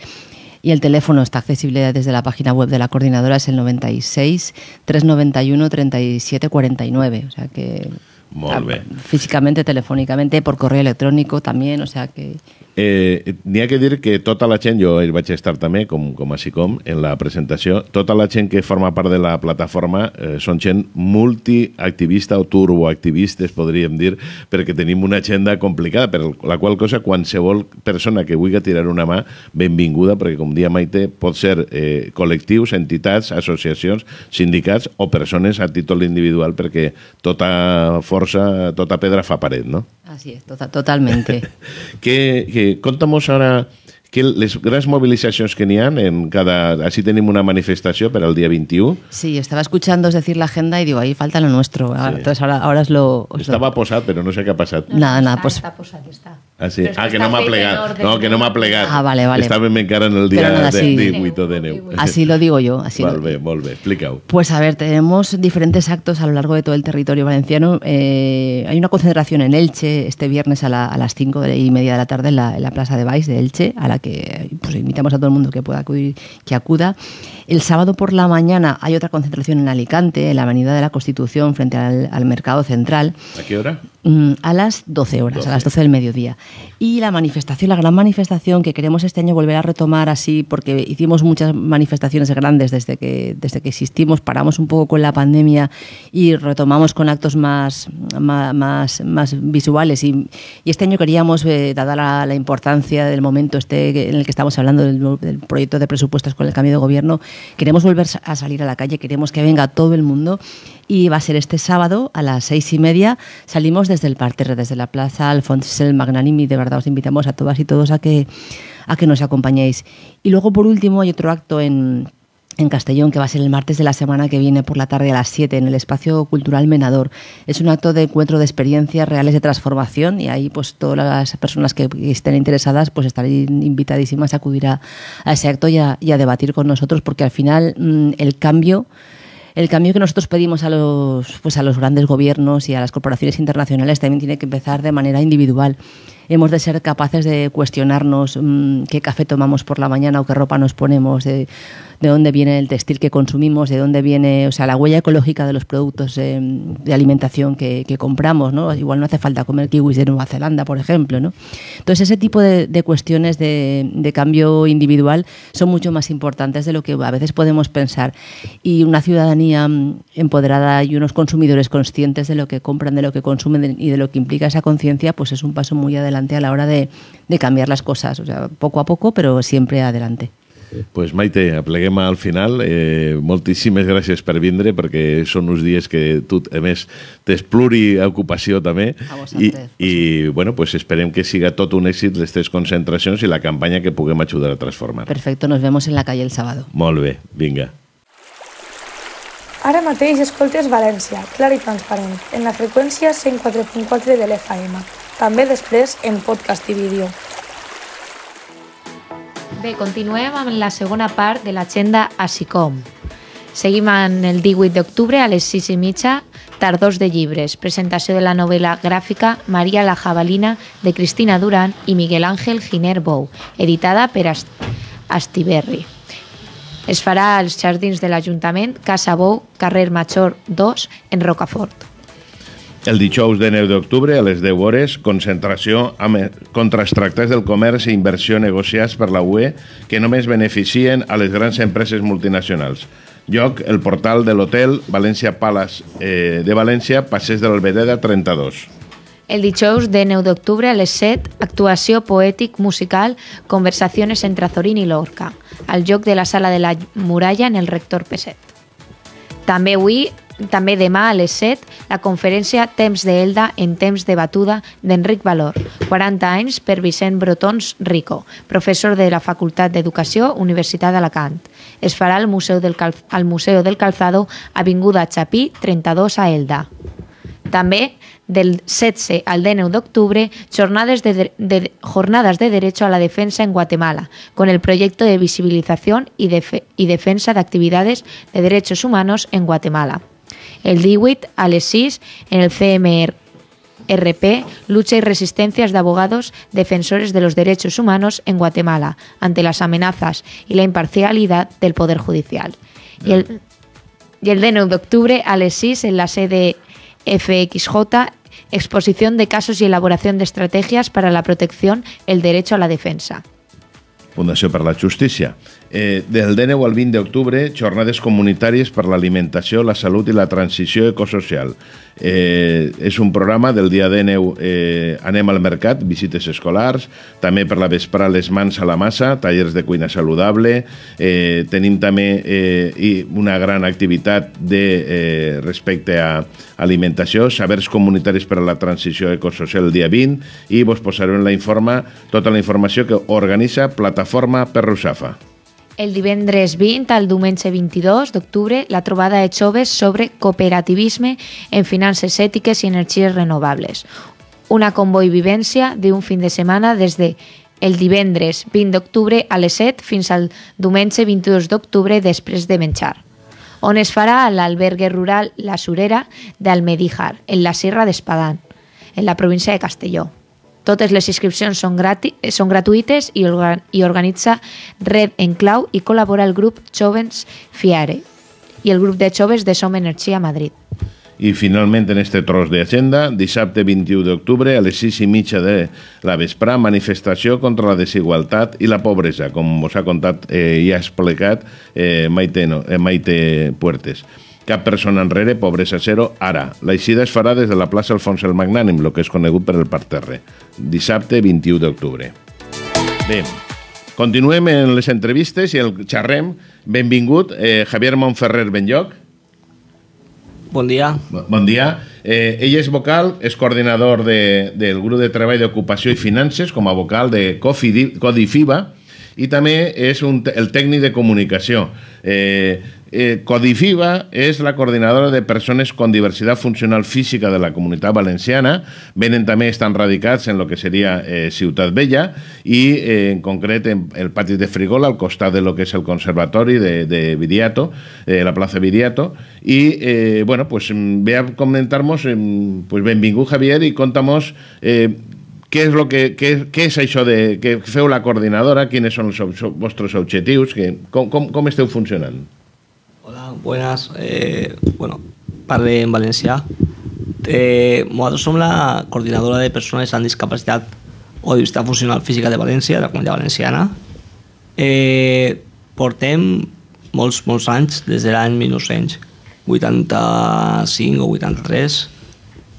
Y el teléfono está accesible desde la página web de la coordinadora, es el 96 391 37 49. O sea que. Molt bé. Físicamente, telefónicamente, por correo electrónico también. O sea que. Eh, N'hi ha que dir que tota la gent, jo hi vaig estar també, com, com així com, en la presentació, tota la gent que forma part de la plataforma eh, són gent multiactivista o turboactivistes, podríem dir, perquè tenim una agenda complicada, per la qual cosa qualsevol persona que vulgui tirar una mà, benvinguda, perquè com dia Maite, pot ser eh, col·lectius, entitats, associacions, sindicats o persones a títol individual, perquè tota força, tota pedra fa paret, no? Así es, tota- totalmente. que, que contamos ahora que les grans movilitzacions que n'hi ha en cada... Així tenim una manifestació per al dia 21. Sí, estaba escuchando decir la agenda y digo, ahí falta lo nuestro. Sí. Entonces ahora, ahora os lo. os lo- posat, però no sé què ha passat. Nada, nada, pues Está posat, està. Ah, sí. Ah, que no m'ha plegat. No, que no m'ha plegat. Ah, vale, vale. Estàvem encara en el dia nada, de, sí. 18 de neu. Así lo digo yo. Así lo- Molt bé, molt bé. Explica-ho. Pues a ver, tenemos diferentes actos a lo largo de todo el territorio valenciano. Eh, hay una concentración en Elche este viernes a, la- a las 5 de- y media de la tarde en la, en la Plaza de Baix de Elche, a la que pues, invitamos a todo el mundo que pueda acudir, que acuda. El sábado por la mañana hay otra concentración en Alicante, en la Avenida de la Constitución, frente al, al Mercado Central. A què hora? Mm, a las 12 horas, 12. a las 12 del mediodía. Y la manifestación, la gran manifestación que queremos este año volver a retomar así, porque hicimos muchas manifestaciones grandes desde que, desde que existimos, paramos un poco con la pandemia y retomamos con actos más, más, más, más visuales. Y, y este año queríamos, eh, dada la, la importancia del momento este en el que estamos hablando del, del proyecto de presupuestos con el cambio de gobierno, queremos volver a salir a la calle, queremos que venga todo el mundo y va a ser este sábado a las seis y media. Salimos desde el parterre, desde la plaza Alfonso el Magnanimi. De verdad os invitamos a todas y todos a que a que nos acompañéis. Y luego, por último, hay otro acto en, en Castellón, que va a ser el martes de la semana que viene por la tarde a las 7 en el espacio cultural Menador. Es un acto de encuentro de experiencias reales de transformación y ahí pues todas las personas que estén interesadas pues estarán invitadísimas a acudir a, ese acto y a, debatir con nosotros porque al final mm, el cambio el cambio que nosotros pedimos a los, pues a los grandes gobiernos y a las corporaciones internacionales también tiene que empezar de manera individual hemos de ser capaces de cuestionarnos mm, qué café tomamos por la mañana o qué ropa nos ponemos, de, de dónde viene el textil que consumimos, de dónde viene, o sea, la huella ecológica de los productos eh, de alimentación que, compramos, ¿no? Igual no hace falta comer kiwis de Nueva Zelanda, por ejemplo, ¿no? Entonces, ese tipo de, cuestiones de, cambio individual son mucho más importantes de lo que a veces podemos pensar. Y una ciudadanía mm, empoderada y unos consumidores conscientes de lo que compran, de lo que consumen y de lo que implica esa conciencia, pues es un paso muy adelante a la hora de, de cambiar las cosas. O sea, poco a poco, pero siempre adelante. pues Maite, apleguem al final. Eh, moltíssimes gràcies per vindre, perquè són uns dies que tu, a més, tens pluriocupació també. I, I, bueno, pues esperem que siga tot un èxit les tres concentracions i la campanya que puguem ajudar a transformar. Perfecto, nos vemos en la calle el sábado. Molt bé, vinga. Ara mateix escoltes València, clar i transparent, en la freqüència 104.4 de l'FM. També després en podcast i vídeo. Bé, continuem amb la segona part de l'agenda ASICOM. Seguim en el 18 d'octubre a les 6 i mitja, Tardors de llibres, presentació de la novel·la gràfica Maria la Jabalina de Cristina Duran i Miguel Ángel Giner Bou, editada per Astiberri. Es farà als jardins de l'Ajuntament, Casa Bou, carrer Major 2, en Rocafort. El dijous de 9 d'octubre, a les 10 hores, concentració amb, contra els tractats del comerç i inversió negociats per la UE que només beneficien a les grans empreses multinacionals. Lloc, el portal de l'hotel València Palace eh, de València, Passeig de l'Albededa 32. El dijous de 9 d'octubre a les 7, actuació poètic-musical Conversaciones entre Azorín i Lorca, al lloc de la Sala de la Muralla en el Rector Peset. També avui també demà a les 7, la conferència Temps d'Elda en temps de batuda d'Enric Valor, 40 anys per Vicent Brotons Rico, professor de la Facultat d'Educació, Universitat d'Alacant. Es farà al Museu del, Cal al Museu del Calzado, Avinguda Chapí, 32 a Elda. També del 16 al 19 d'octubre, jornadas de, de, jornadas de derecho a la defensa en Guatemala, con el proyecto de visibilización y, de, y defensa de actividades de derechos humanos en Guatemala. El 18 a les 6 en el CMRP, lucha y resistencias de abogados defensores de los derechos humanos en Guatemala ante las amenazas y la imparcialidad del Poder Judicial. Y el, y el 9 de octubre a les 6 en la sede FXJ, exposición de casos y elaboración de estrategias para la protección, el derecho a la defensa. Fundació per la Justícia. Eh, del 19 al 20 d'octubre, jornades comunitàries per l'alimentació, la salut i la transició ecosocial. Eh, és un programa del dia 19 eh, anem al mercat, visites escolars, també per la vespre les mans a la massa, tallers de cuina saludable, eh, tenim també eh, una gran activitat de, eh, respecte a alimentació, sabers comunitaris per a la transició ecosocial el dia 20 i vos posarem la informa, tota la informació que organitza Plataforma per Rusafa. El divendres 20 al diumenge 22 d'octubre, la trobada de joves sobre cooperativisme en finances ètiques i energies renovables. Una convoivivència d'un fin de setmana des de el divendres 20 d'octubre a les 7 fins al diumenge 22 d'octubre després de menjar, on es farà a l'albergue rural La Surera d'Almedíjar, en la Sierra d'Espadán, en la província de Castelló. Totes les inscripcions són, grati són gratuïtes i, orga i organitza Red en Clau i col·labora el grup Jovens Fiare i el grup de joves de Som Energia Madrid. I finalment en este tros d'agenda, dissabte 21 d'octubre a les 6 i mitja de la vesprà, manifestació contra la desigualtat i la pobresa, com us ha contat eh, i ha explicat eh, Maite, no, eh, Maite Puertes. Cap persona enrere, pobresa zero, ara. L'eixida es farà des de la plaça Alfons el Magnànim, el que és conegut per el parterre. Dissabte 21 d'octubre. Bé, continuem en les entrevistes i el xerrem. Benvingut, eh, Javier Montferrer Benlloc. Bon dia. Bon dia. Eh, ell és vocal, és coordinador de, del grup de treball d'ocupació i finances com a vocal de Codifiba, i també és un, el tècnic de comunicació. Eh, eh, Codifiba és la coordinadora de persones con diversitat funcional física de la comunitat valenciana. Venen també, estan radicats en lo que seria eh, Ciutat Vella i eh, en concret en el pati de Frigola, al costat de lo que és el conservatori de, de Viriato, eh, la plaça Viriato. I, eh, bueno, pues ve a comentar-nos, pues benvingut Javier i contamos eh, què és, lo que, què, què és això de, que feu la coordinadora, quins són els vostres objectius, que, com, com, com esteu funcionant? Hola, buenas. Eh, bueno, parle en valencià. Eh, nosaltres som la coordinadora de persones amb discapacitat o diversitat funcional física de València, de la comunitat valenciana. Eh, portem molts, molts anys, des de l'any 1985 o 83,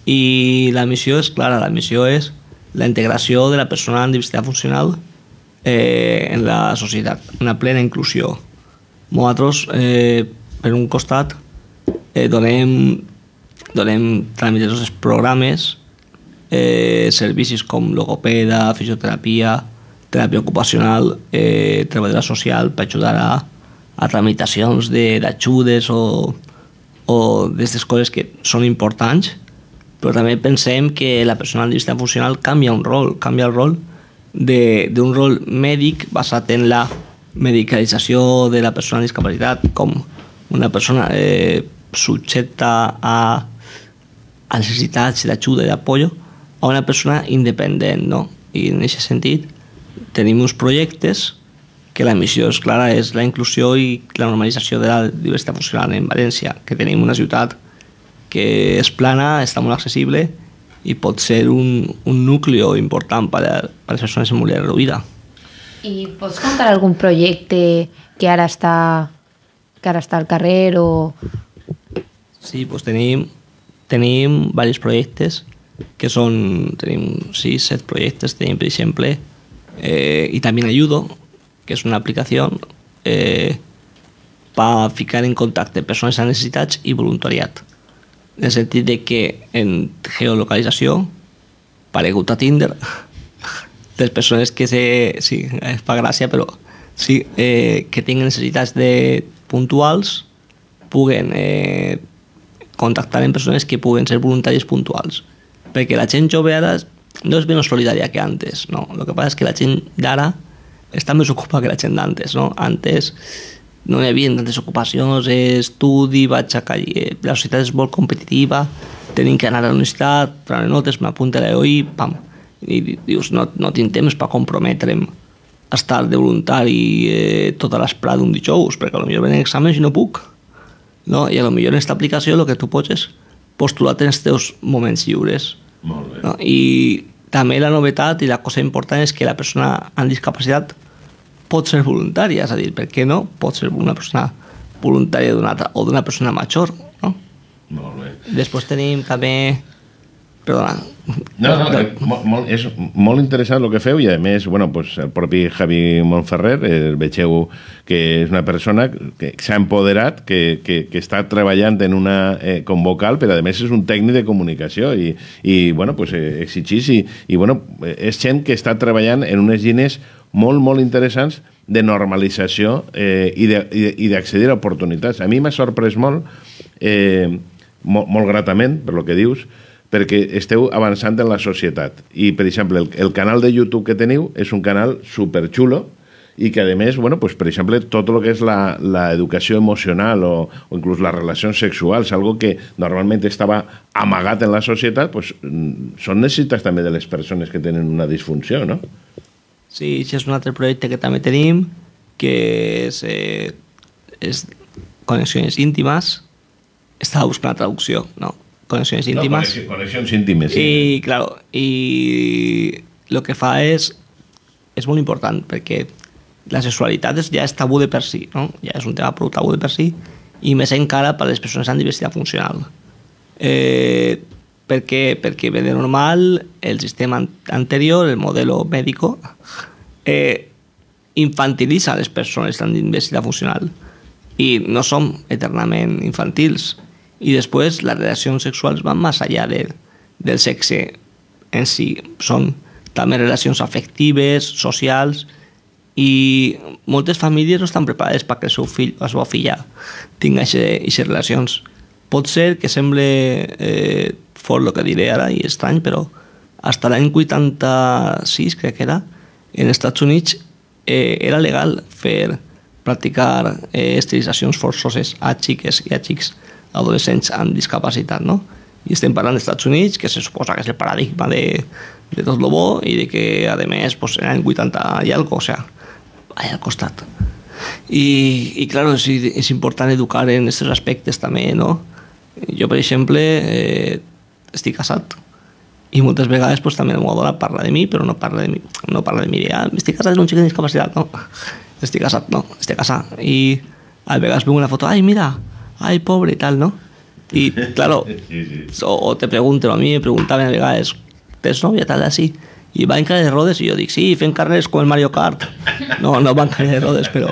i la missió és clara, la missió és la integració de la persona amb diversitat funcional eh, en la societat, una plena inclusió. Nosaltres, eh, per un costat, eh, donem, donem tràmits als programes, eh, servicis com logopeda, fisioterapia, teràpia ocupacional, eh, treballadora social per ajudar a, a tramitacions d'ajudes o, o d'aquestes coses que són importants, però també pensem que la persona amb diversitat funcional canvia un rol, canvia el rol d'un rol mèdic basat en la medicalització de la persona amb discapacitat com una persona eh, subjecta a, a necessitats d'ajuda i d'apoyo a una persona independent, no? I en aquest sentit tenim uns projectes que la missió és clara, és la inclusió i la normalització de la diversitat funcional en València, que tenim una ciutat que és plana, està molt accessible i pot ser un, un nucli important per a, per a les persones amb mobilitat reduïda. I pots contar algun projecte que ara està, que ara està al carrer o... Sí, doncs tenim, tenim diversos projectes que són, tenim 6, 7 projectes, tenim per exemple eh, i Ayudo, que és una aplicació eh, ficar en contacte persones amb necessitats i voluntariat. En el sentit de que en geolocalització, paregut a Tinder, les persones que se... Sí, fa gràcia, però sí, eh, que tinguin necessitats de puntuals puguen eh, contactar amb persones que puguen ser voluntaris puntuals. Perquè la gent jove no és menys solidària que antes, no. El que passa és que la gent d'ara està més ocupada que la gent d'antes, no. Antes no hi havia tantes ocupacions, estudi, vaig a calle, la societat és molt competitiva, tenim que anar a la universitat, prendre notes, m'apunta a l'EOI, pam. I dius, no, no tinc temps per comprometre'm a estar de voluntari eh, tota l'esprada d'un dijous, perquè potser venen exàmens i no puc. No? I a lo millor en aquesta aplicació el que tu pots és postular en els teus moments lliures. Molt bé. No? I també la novetat i la cosa important és que la persona amb discapacitat pot ser voluntària, és a dir, per què no? Pot ser una persona voluntària d'una altra o d'una persona major, no? Molt bé. Després tenim també... Perdona. No, no, eh, molt, molt, és molt interessant el que feu i a més, bueno, pues, el propi Javi Montferrer, el vegeu que és una persona que s'ha empoderat, que, que, que està treballant en una eh, com vocal, però a més és un tècnic de comunicació i, i bueno, pues, eh, exigís i, i bueno, és gent que està treballant en unes llines molt, molt interessants de normalització eh, i d'accedir a oportunitats. A mi m'ha sorprès molt, eh, molt, molt gratament, per lo que dius, perquè esteu avançant en la societat. I, per exemple, el, el canal de YouTube que teniu és un canal superxulo i que, a més, bueno, pues, per exemple, tot el que és l'educació emocional o, o inclús les relacions sexuals, algo que normalment estava amagat en la societat, pues, mm, són necessitats també de les persones que tenen una disfunció, no? Sí, això és un altre projecte que també tenim, que és, eh, és connexions íntimes. Estava buscant la traducció, no? Connexions íntimes. No, connexions íntimes, sí. I, claro, i el que fa és, és molt important, perquè la sexualitat és, ja és tabú de per si, no? Ja és un tema prou tabú de per si, i més encara per a les persones amb diversitat funcional. Eh, per què? Perquè ve de normal el sistema anterior, el modelo médico, eh, infantilitza les persones amb diversitat funcional i no som eternament infantils i després les relacions sexuals van més allà de, del sexe en si són també relacions afectives, socials i moltes famílies no estan preparades perquè el seu fill o la seva filla tingui aquestes relacions. Pot ser que sembli eh, fort el que diré ara i estrany, però fins l'any 86, crec que era, en els Estats Units eh, era legal fer practicar eh, esterilitzacions forçoses a xiques i a xics adolescents amb discapacitat, no? I estem parlant dels Estats Units, que se suposa que és el paradigma de, de tot lo bo i de que, a més, pues, en l'any 80 i algo, o sea, allà al costat. I, i claro, és, és important educar en aquests aspectes també, no? Jo, per exemple, eh, estic casat i moltes vegades pues, també la meva dona parla de mi, però no parla de mi, no parla de mi, de, ah, estic casat amb un xic de discapacitat, no, estic casat, no, estic casat. I a vegades veu una foto, ai, mira, ai, pobre, i tal, no? I, claro, o, o te pregunten, a mi me preguntaven a vegades, tens nòvia, tal, així? I va en calle de rodes i jo dic, sí, fent carrers com el Mario Kart. No, no va en calle de rodes, però,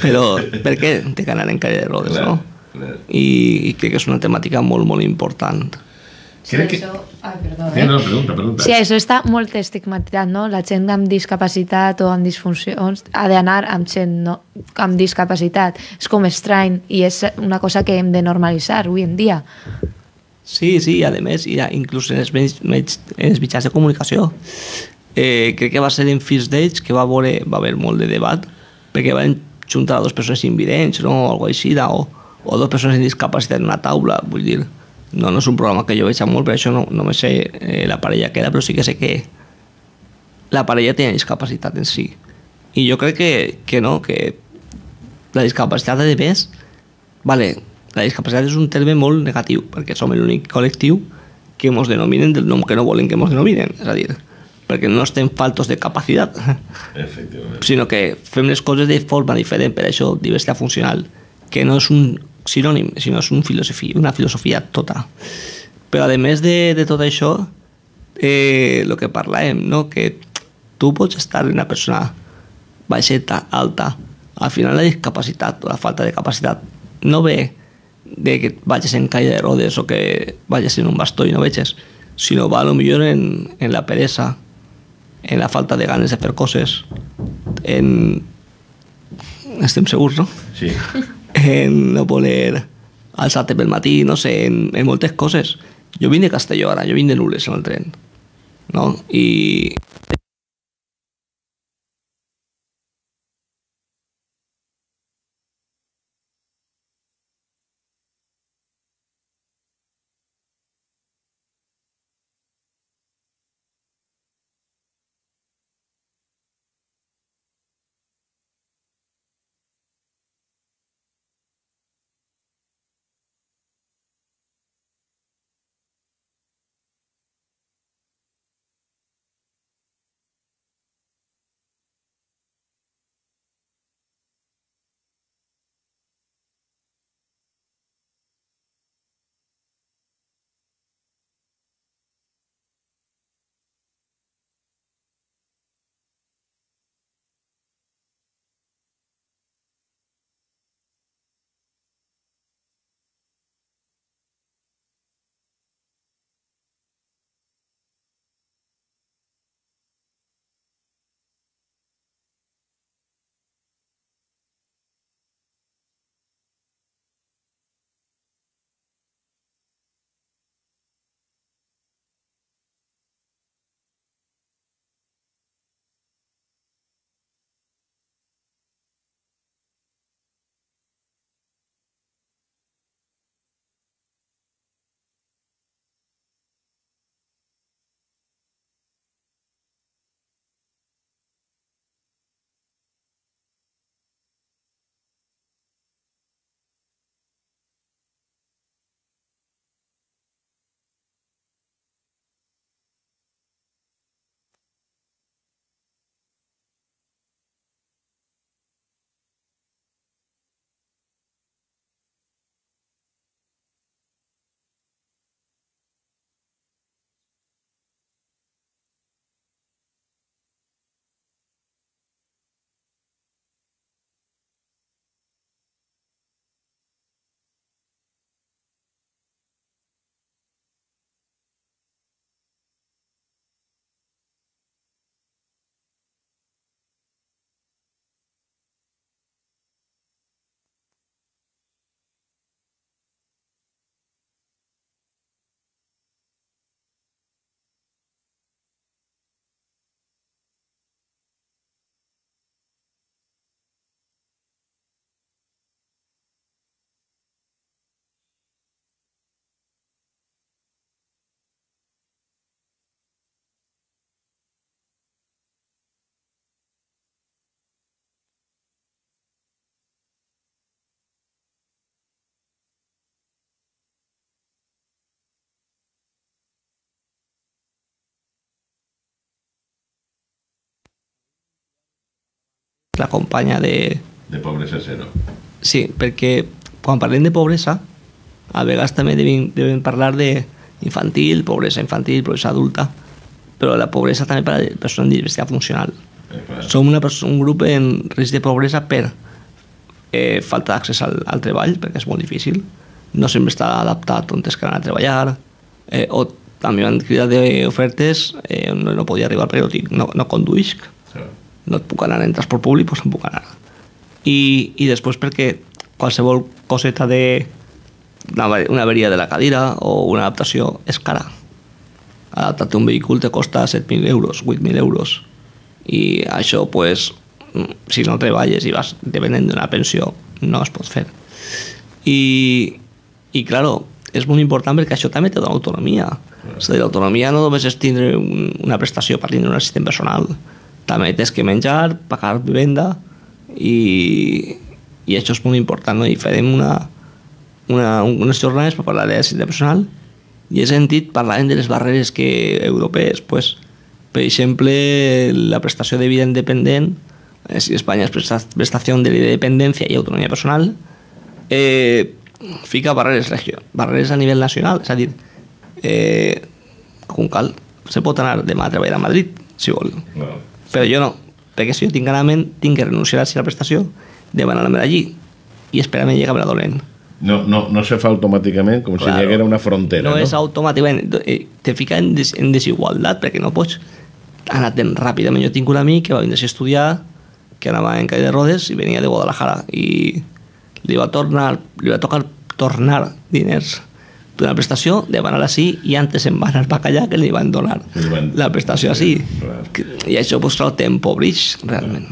però per què té que anar en calle de rodes, no? I, I crec que és una temàtica molt, molt important. Crec que... Això... Ai, perdó, Eh, eh? no, pregunta, pregunta. Sí, això està molt estigmatitzat, no? La gent amb discapacitat o amb disfuncions ha d'anar amb gent no? amb discapacitat. És com estrany i és una cosa que hem de normalitzar avui en dia. Sí, sí, a més, ja, inclús en els, en els mitjans de comunicació. Eh, crec que va ser en First Dates que va, veure, va haver molt de debat perquè van juntar dues persones invidents no? o alguna així, o, o dues persones amb discapacitat en una taula, vull dir, no, no és un programa que jo veig molt, per això no, no me sé eh, la parella que era, però sí que sé que la parella tenia discapacitat en si. I jo crec que, que no, que la discapacitat de més, vale, la discapacitat és un terme molt negatiu, perquè som l'únic col·lectiu que ens denominen del nom que no volen que ens denominen, és a dir, perquè no estem faltos de capacitat, sinó que fem les coses de forma diferent, per això diversitat funcional, que no és un sinònim, sinó és un filosofia, una filosofia tota. Però a més de, de tot això, eh, el que parlàvem, no? que tu pots estar una persona baixeta, alta, al final la discapacitat o la falta de capacitat no ve de que vagis en calle de rodes o que vagis en un bastó i no veges, sinó va a lo millor en, en la peresa, en la falta de ganes de fer coses, en... Estem segurs, no? Sí. En no voler alçar-te pel matí, no sé, en, en moltes coses. Jo vinc de Castelló ara, jo vinc de Nules en el tren, no? I la companya de... De pobresa zero. Sí, perquè quan parlem de pobresa, a vegades també devem, devem parlar de infantil, pobresa infantil, pobresa adulta, però la pobresa també per a persones amb diversitat funcional. Eh, Som una un grup en risc de pobresa per eh, falta d'accés al, al treball, perquè és molt difícil, no sempre està adaptat on és que anar a treballar, eh, o també van cridar d'ofertes eh, no, no podia arribar perquè no, no conduïsc, no et puc anar en transport públic, doncs no puc anar. I, i després perquè qualsevol coseta de una, averia de la cadira o una adaptació és cara. Adaptar-te un vehicle te costa 7.000 euros, 8.000 euros. I això, pues, si no treballes i vas depenent d'una pensió, no es pot fer. I, i claro, és molt important perquè això també te dona autonomia. És a dir, l'autonomia no només és tindre un, una prestació per tindre un assistent personal, també tens que menjar, pagar vivenda i, i això és molt important, no? I farem una, una, unes jornades per parlar de l'assistent personal i he sentit parlant de les barreres que europees, pues, per exemple, la prestació de vida independent, eh, si Espanya és presta- prestació de vida de dependència i autonomia personal, eh, fica barreres, barreres a nivell nacional, és a dir, eh, com cal, se pot anar demà a treballar a Madrid, si vol, No. Però jo no, perquè si jo tinc ganament, tinc que renunciar a la prestació, demanar-me allí i esperar-me llegar a la dolent. No, no, no se fa automàticament com si Claro. hi haguera una frontera, no, no? és automàticament, eh, te fica en, des, en desigualtat perquè no pots anar tan ràpidament. Jo tinc un amic que va vindre a estudiar que anava en calle de rodes i venia de Guadalajara i li va tornar, li va tocar tornar diners d'una prestació, de van anar així i antes se'n va anar per allà que li van donar van- la prestació així. Clar. I això pues, clar, t'empobrix realment.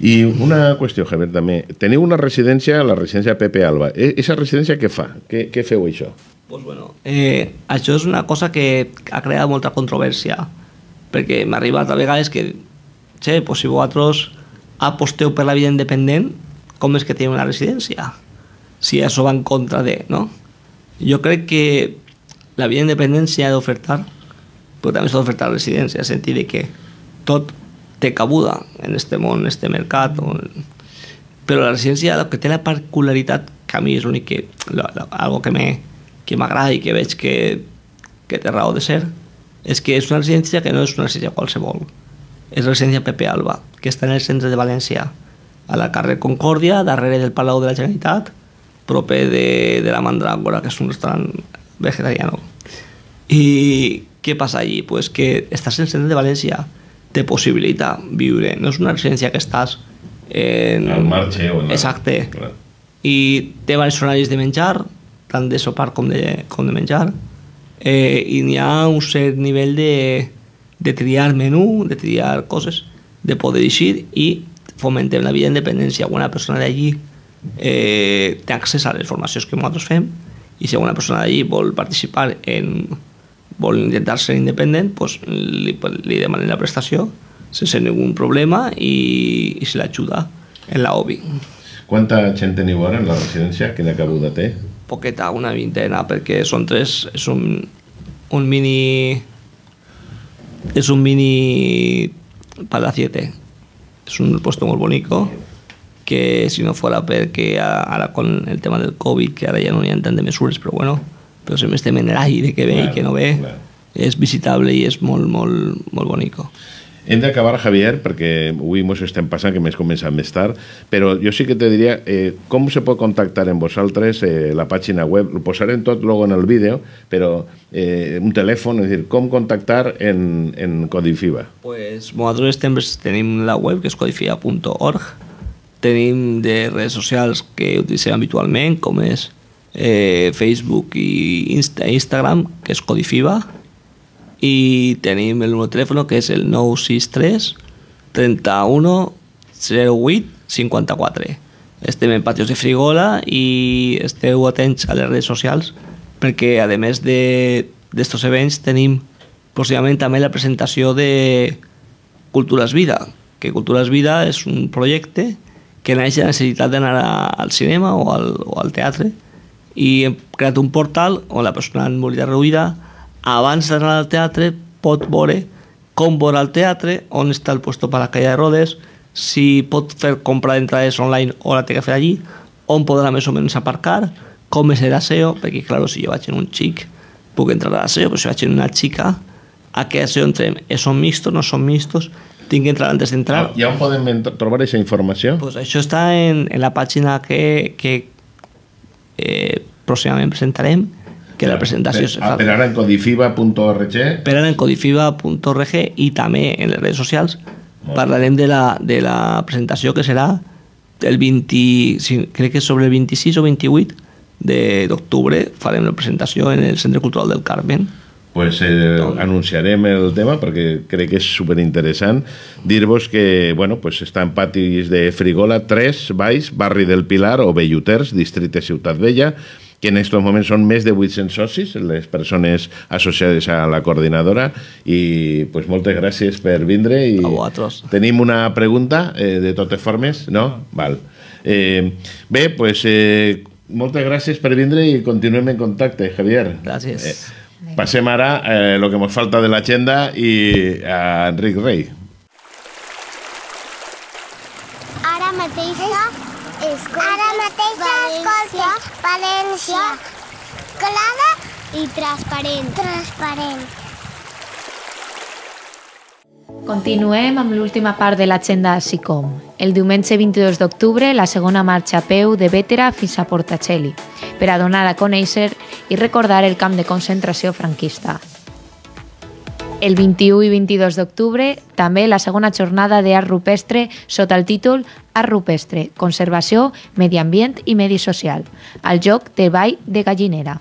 I una qüestió, Javier, també. Teniu una residència, la residència Pepe Alba. E Esa residència què fa? Què, què feu això? Pues bueno, eh, això és una cosa que ha creat molta controvèrsia, perquè m'ha arribat a vegades que, che, pues si vosaltres aposteu per la vida independent, com és que teniu una residència? Si això va en contra de, no? Jo crec que la vida independent s'ha d'ofertar, però també s'ha d'ofertar residència, sentit de que tot té cabuda en este món, en este mercat, o però la residència el que té la particularitat que a mi és l'únic que lo, lo, algo que me que m'agrada i que veig que, que té raó de ser és que és una residència que no és una residència qualsevol és la residència Pepe Alba que està en el centre de València a la carrer Concòrdia, darrere del Palau de la Generalitat proper de, de la Mandrágora que és un restaurant vegetariano i què passa allí? Pues que estàs en el centre de València te possibilita viure, no és una residència que estàs en... Al marge o en la- Exacte. Clar. I té diversos horaris de menjar, tant de sopar com de, com de menjar, eh, i n'hi ha un cert nivell de, de triar menú, de triar coses, de poder eixir i fomentem la vida d'independència. Una persona d'allí eh, té accés a les formacions que nosaltres fem i si una persona d'allí vol participar en vol intentar ser independent, pues, li, li demanen la prestació sense ningú problema i, i se l'ajuda en la OBI. Quanta gent teniu ara en la residència? Quina cabuda té? poqueta, una vintena, perquè són tres, és un, un mini... És un mini palaciete. Es un puesto muy bonito que si no fuera porque a- ahora con el tema del COVID, que ahora ya no hi ha tant de mesures, però bueno, però sempre estem en l'aire que ve Claro, i que no ve, claro. és visitable i és molt, molt, molt bonico. Hem d'acabar, Javier, perquè avui mos estem passant, que m'has començat més tard, però jo sí que te diria eh, com se pot contactar amb vosaltres, eh, la pàgina web, ho posarem tot luego en el vídeo, però eh, un telèfon, és dir, com contactar en, en Codifiba. Pues nosaltres estem, tenim la web que és codifia.org, tenim de redes socials que utilitzem habitualment, com és eh, Facebook i Insta, Instagram, que és Codifiba, i tenim el número de telèfon que és el 963 31 08 54. Estem en Patios de Frigola i esteu atents a les redes socials perquè, a més d'estos events, tenim possiblement també la presentació de Cultures Vida, que Cultures Vida és un projecte que naix de necessitat d'anar a- al cinema o al, o al teatre i hem creat un portal on la persona amb mobilitat reduïda abans d'anar al teatre pot veure com veure el teatre, on està el puesto per la calle de rodes, si pot fer compra d'entrades online o la té que fer allí, on podrà més o menys aparcar, com és l'aseo, perquè, clar, si jo vaig en un xic, puc entrar a l'aseo, però si vaig en una xica, a què aseo entrem? Eh, són mixtos, no són mixtos? Tinc que entrar antes d'entrar? I on podem trobar aquesta informació? Pues això està en, en la pàgina que, que eh, pròximament presentarem, que la presentació per, se fa. per ara en codifiba.org per ara en codifiba.org i també en les redes socials. Parlarem de la, de la presentació que serà el 20, sí, crec que sobre el 26 o 28 de- d'octubre farem la presentació en el Centre Cultural del Carmen pues eh, anunciarem el tema perquè crec que és superinteressant dir-vos que bueno, pues està en patis de Frigola 3, Baix, barri del Pilar o Belluters, districte Ciutat Vella que en aquests moments són més de 800 socis, les persones associades a la coordinadora, i pues, moltes gràcies per vindre. I A vosaltres. Tenim una pregunta, eh, de totes formes, no? Val. Eh, bé, pues, eh, moltes gràcies per vindre i continuem en contacte, Javier. Gràcies. Eh, passem ara eh, lo que ens falta de l'agenda i a Enric Rey. Ara mateix escolta, ara mateix escolta València, clara i transparent. Transparent. Continuem amb l'última part de l'agenda SICOM. El diumenge 22 d'octubre, la segona marxa a peu de Bétera fins a Portacelli, per a donar a conèixer i recordar el camp de concentració franquista. El 21 i 22 d'octubre, també la segona jornada d'art rupestre sota el títol Art rupestre, conservació, medi ambient i medi social, al joc de Vall de Gallinera.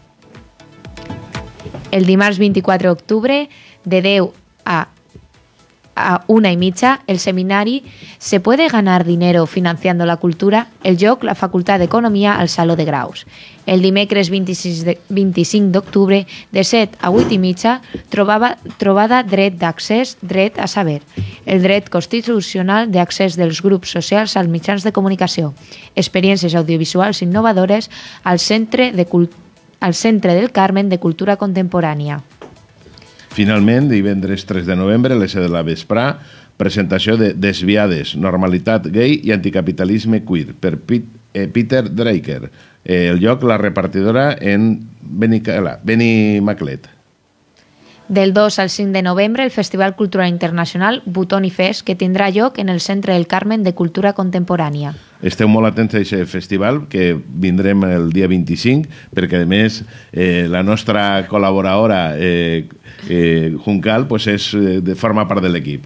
El dimarts 24 d'octubre, de 10 a a una y mitja, el seminari ¿Se puede ganar dinero financiando la cultura? El joc, la Facultat d'Economia al Saló de Graus. El dimecres 26 de, 25 d'octubre, de 7 a 8 i mitja, trobava, trobada dret d'accés, dret a saber. El dret constitucional d'accés dels grups socials als mitjans de comunicació. Experiències audiovisuals innovadores al Centre, de al Centre del Carmen de Cultura Contemporània. Finalment, divendres 3 de novembre, a les 7 de la vesprà, presentació de Desviades, normalitat gay i anticapitalisme queer, per Pit, eh, Peter Draker. Eh, el lloc, la repartidora en Benicala, Benimaclet. Del 2 al 5 de novembre, el Festival Cultural Internacional Butón i Fes, que tindrà lloc en el Centre del Carmen de Cultura Contemporània. Esteu molt atents a aquest festival, que vindrem el dia 25, perquè, a més, eh, la nostra col·laboradora, eh, eh, Juncal, pues és, eh, forma part de l'equip.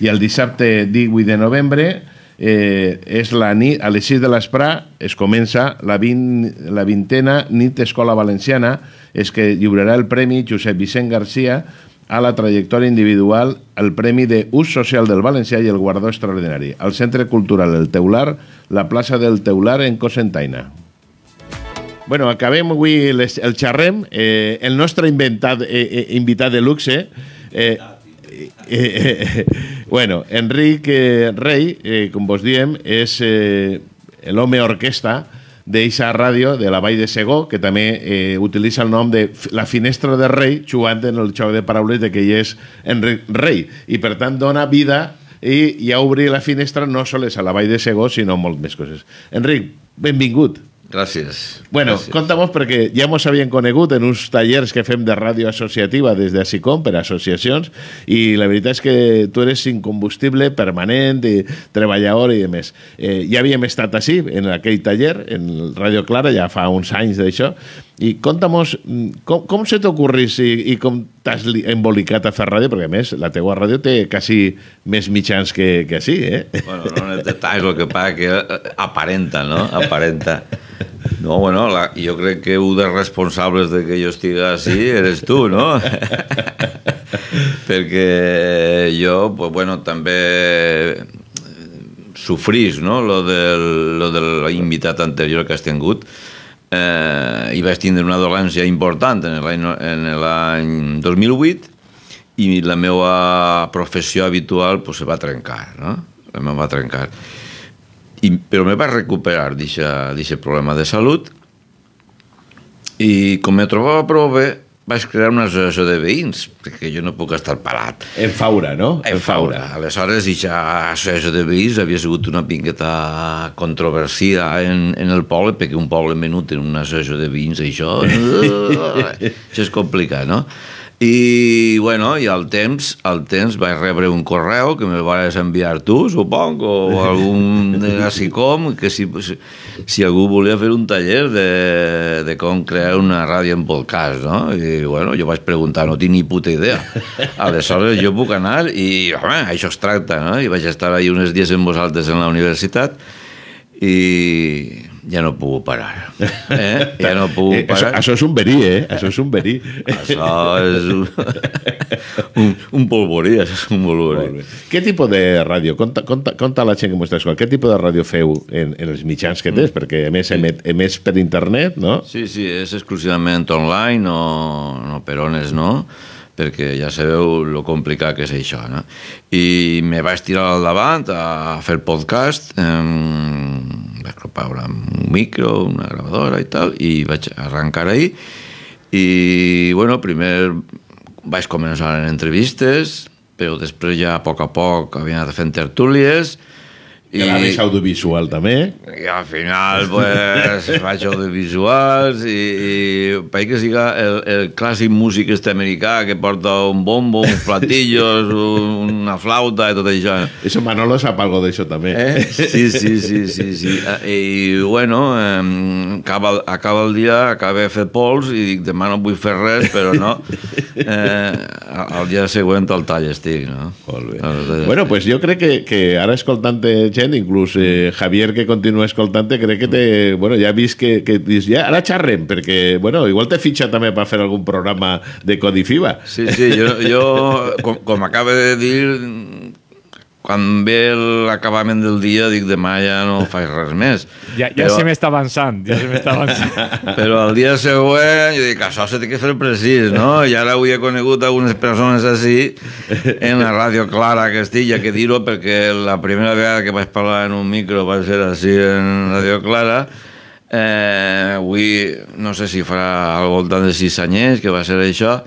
I el dissabte 18 de novembre eh, és la nit, a les 6 de l'esprà es comença la, 20, la vintena nit Escola Valenciana, és que lliurarà el Premi Josep Vicent Garcia a la trajectòria individual, el Premi de Ús Social del Valencià i el Guardó Extraordinari, al Centre Cultural El Teular, la plaça del Teular en Cosentaina. Bueno, acabem avui les, el xerrem. Eh, el nostre inventat, eh, eh, invitat de luxe, eh, eh, eh, bueno, Enric Rey, com vos diem, és eh, l'home orquesta d'eixa ràdio de la Vall de Segó, que també eh, utilitza el nom de La Finestra de Rei, jugant en el xoc de paraules de que ell és Enric Rei, i per tant dona vida i ja obrir la finestra no sols a la Vall de Segó, sinó molt més coses. Enric, benvingut. Gràcies. Bueno, Gràcies. conta'm perquè ja mos havien conegut en uns tallers que fem de ràdio associativa des de SICOM per associacions i la veritat és que tu eres incombustible, permanent, i treballador i demés. Eh, ja havíem estat així, en aquell taller, en Ràdio Clara, ja fa uns anys d'això, i conta'm com, com se t'ocorrís i, i com t'has li- embolicat a fer ràdio, perquè a més la teua ràdio té quasi més mitjans que, que així, eh? Bueno, no en detalls, el que passa que eh, aparenta, no? Aparenta. No, bueno, la, jo crec que un dels responsables de que jo estigui així eres tu, no? Perquè jo, pues, bueno, també sofrís, no?, lo del, lo de l'invitat anterior que has tingut, eh, i vaig tindre una dolència important en l'any no- en l'any 2008 i la meva professió habitual pues, se va trencar, no? Me va trencar. I, però me vaig recuperar d'aquest problema de salut i com me trobava prou bé, vaig crear una associació de veïns, perquè jo no puc estar parat. En Faura, no? En Faura. Aleshores, aquesta associació de veïns havia sigut una pinqueta controversia en, en el poble, perquè un poble menut en una associació de veïns, això, això és complicat, no? I, bueno, i al temps, al temps vaig rebre un correu que me vas enviar tu, supongo, o algun de Gasicom, que si, si algú volia fer un taller de, de com crear una ràdio en podcast, no? I, bueno, jo vaig preguntar, no tinc ni puta idea. Aleshores, jo puc anar i, home, això es tracta, no? I vaig estar ahí uns dies amb vosaltres en la universitat i ja no puc parar. Eh? Ja no puc Eh, això, parar. això és un verí, eh? Això és un verí. Això és un, un, un polvorí, això és un polvorí. Què tipus de ràdio? Conta, conta, conta la gent que m'ho està escoltant. Què tipus de ràdio feu en, en els mitjans que tens? Perquè a més emet, emès per internet, no? Sí, sí, és exclusivament online, no, no per ones, no? perquè ja sabeu lo complicat que és això, no? I me vaig tirar al davant a fer podcast, eh, vaig comprar un micro, una gravadora i tal, i vaig arrencar ahí, i, bueno, primer vaig començar en entrevistes, però després ja a poc a poc havia anat fent tertúlies, Més audiovisual també. i al final pues, faig audiovisuals i, i vaig que siga el, el clàssic músic este americà que porta un bombo, uns platillos, un, una flauta i tot això. Eso Manolo sap algo d'això també. Eh? Sí, sí, sí, sí, sí. Eh, I bueno, eh, acaba, acaba el dia, acaba de fer pols i dic, demà no vull fer res, però no. Eh, al dia següent al tall estic, no? Molt bé. Bueno, pues jo crec que, que ara escoltant gent, inclús eh, Javier que continua escoltant crec que té, bueno, ja he vist que, que dius, ja, ara xerrem, perquè, bueno, igual te fitxa també per fer algun programa de Codifiba. Sí, sí, jo, jo com, com acaba de dir, quan ve l'acabament del dia, dic, demà ja no faig res més. Ja, ja se m'està avançant, ja se m'està avançant. Però al dia següent, jo dic, això se té que fer precís, no? I ara avui he conegut algunes persones així en la ràdio Clara que estic, ja que dir-ho, perquè la primera vegada que vaig parlar en un micro va ser així en ràdio Clara, eh, avui no sé si farà al voltant de sis anyers, que va ser això,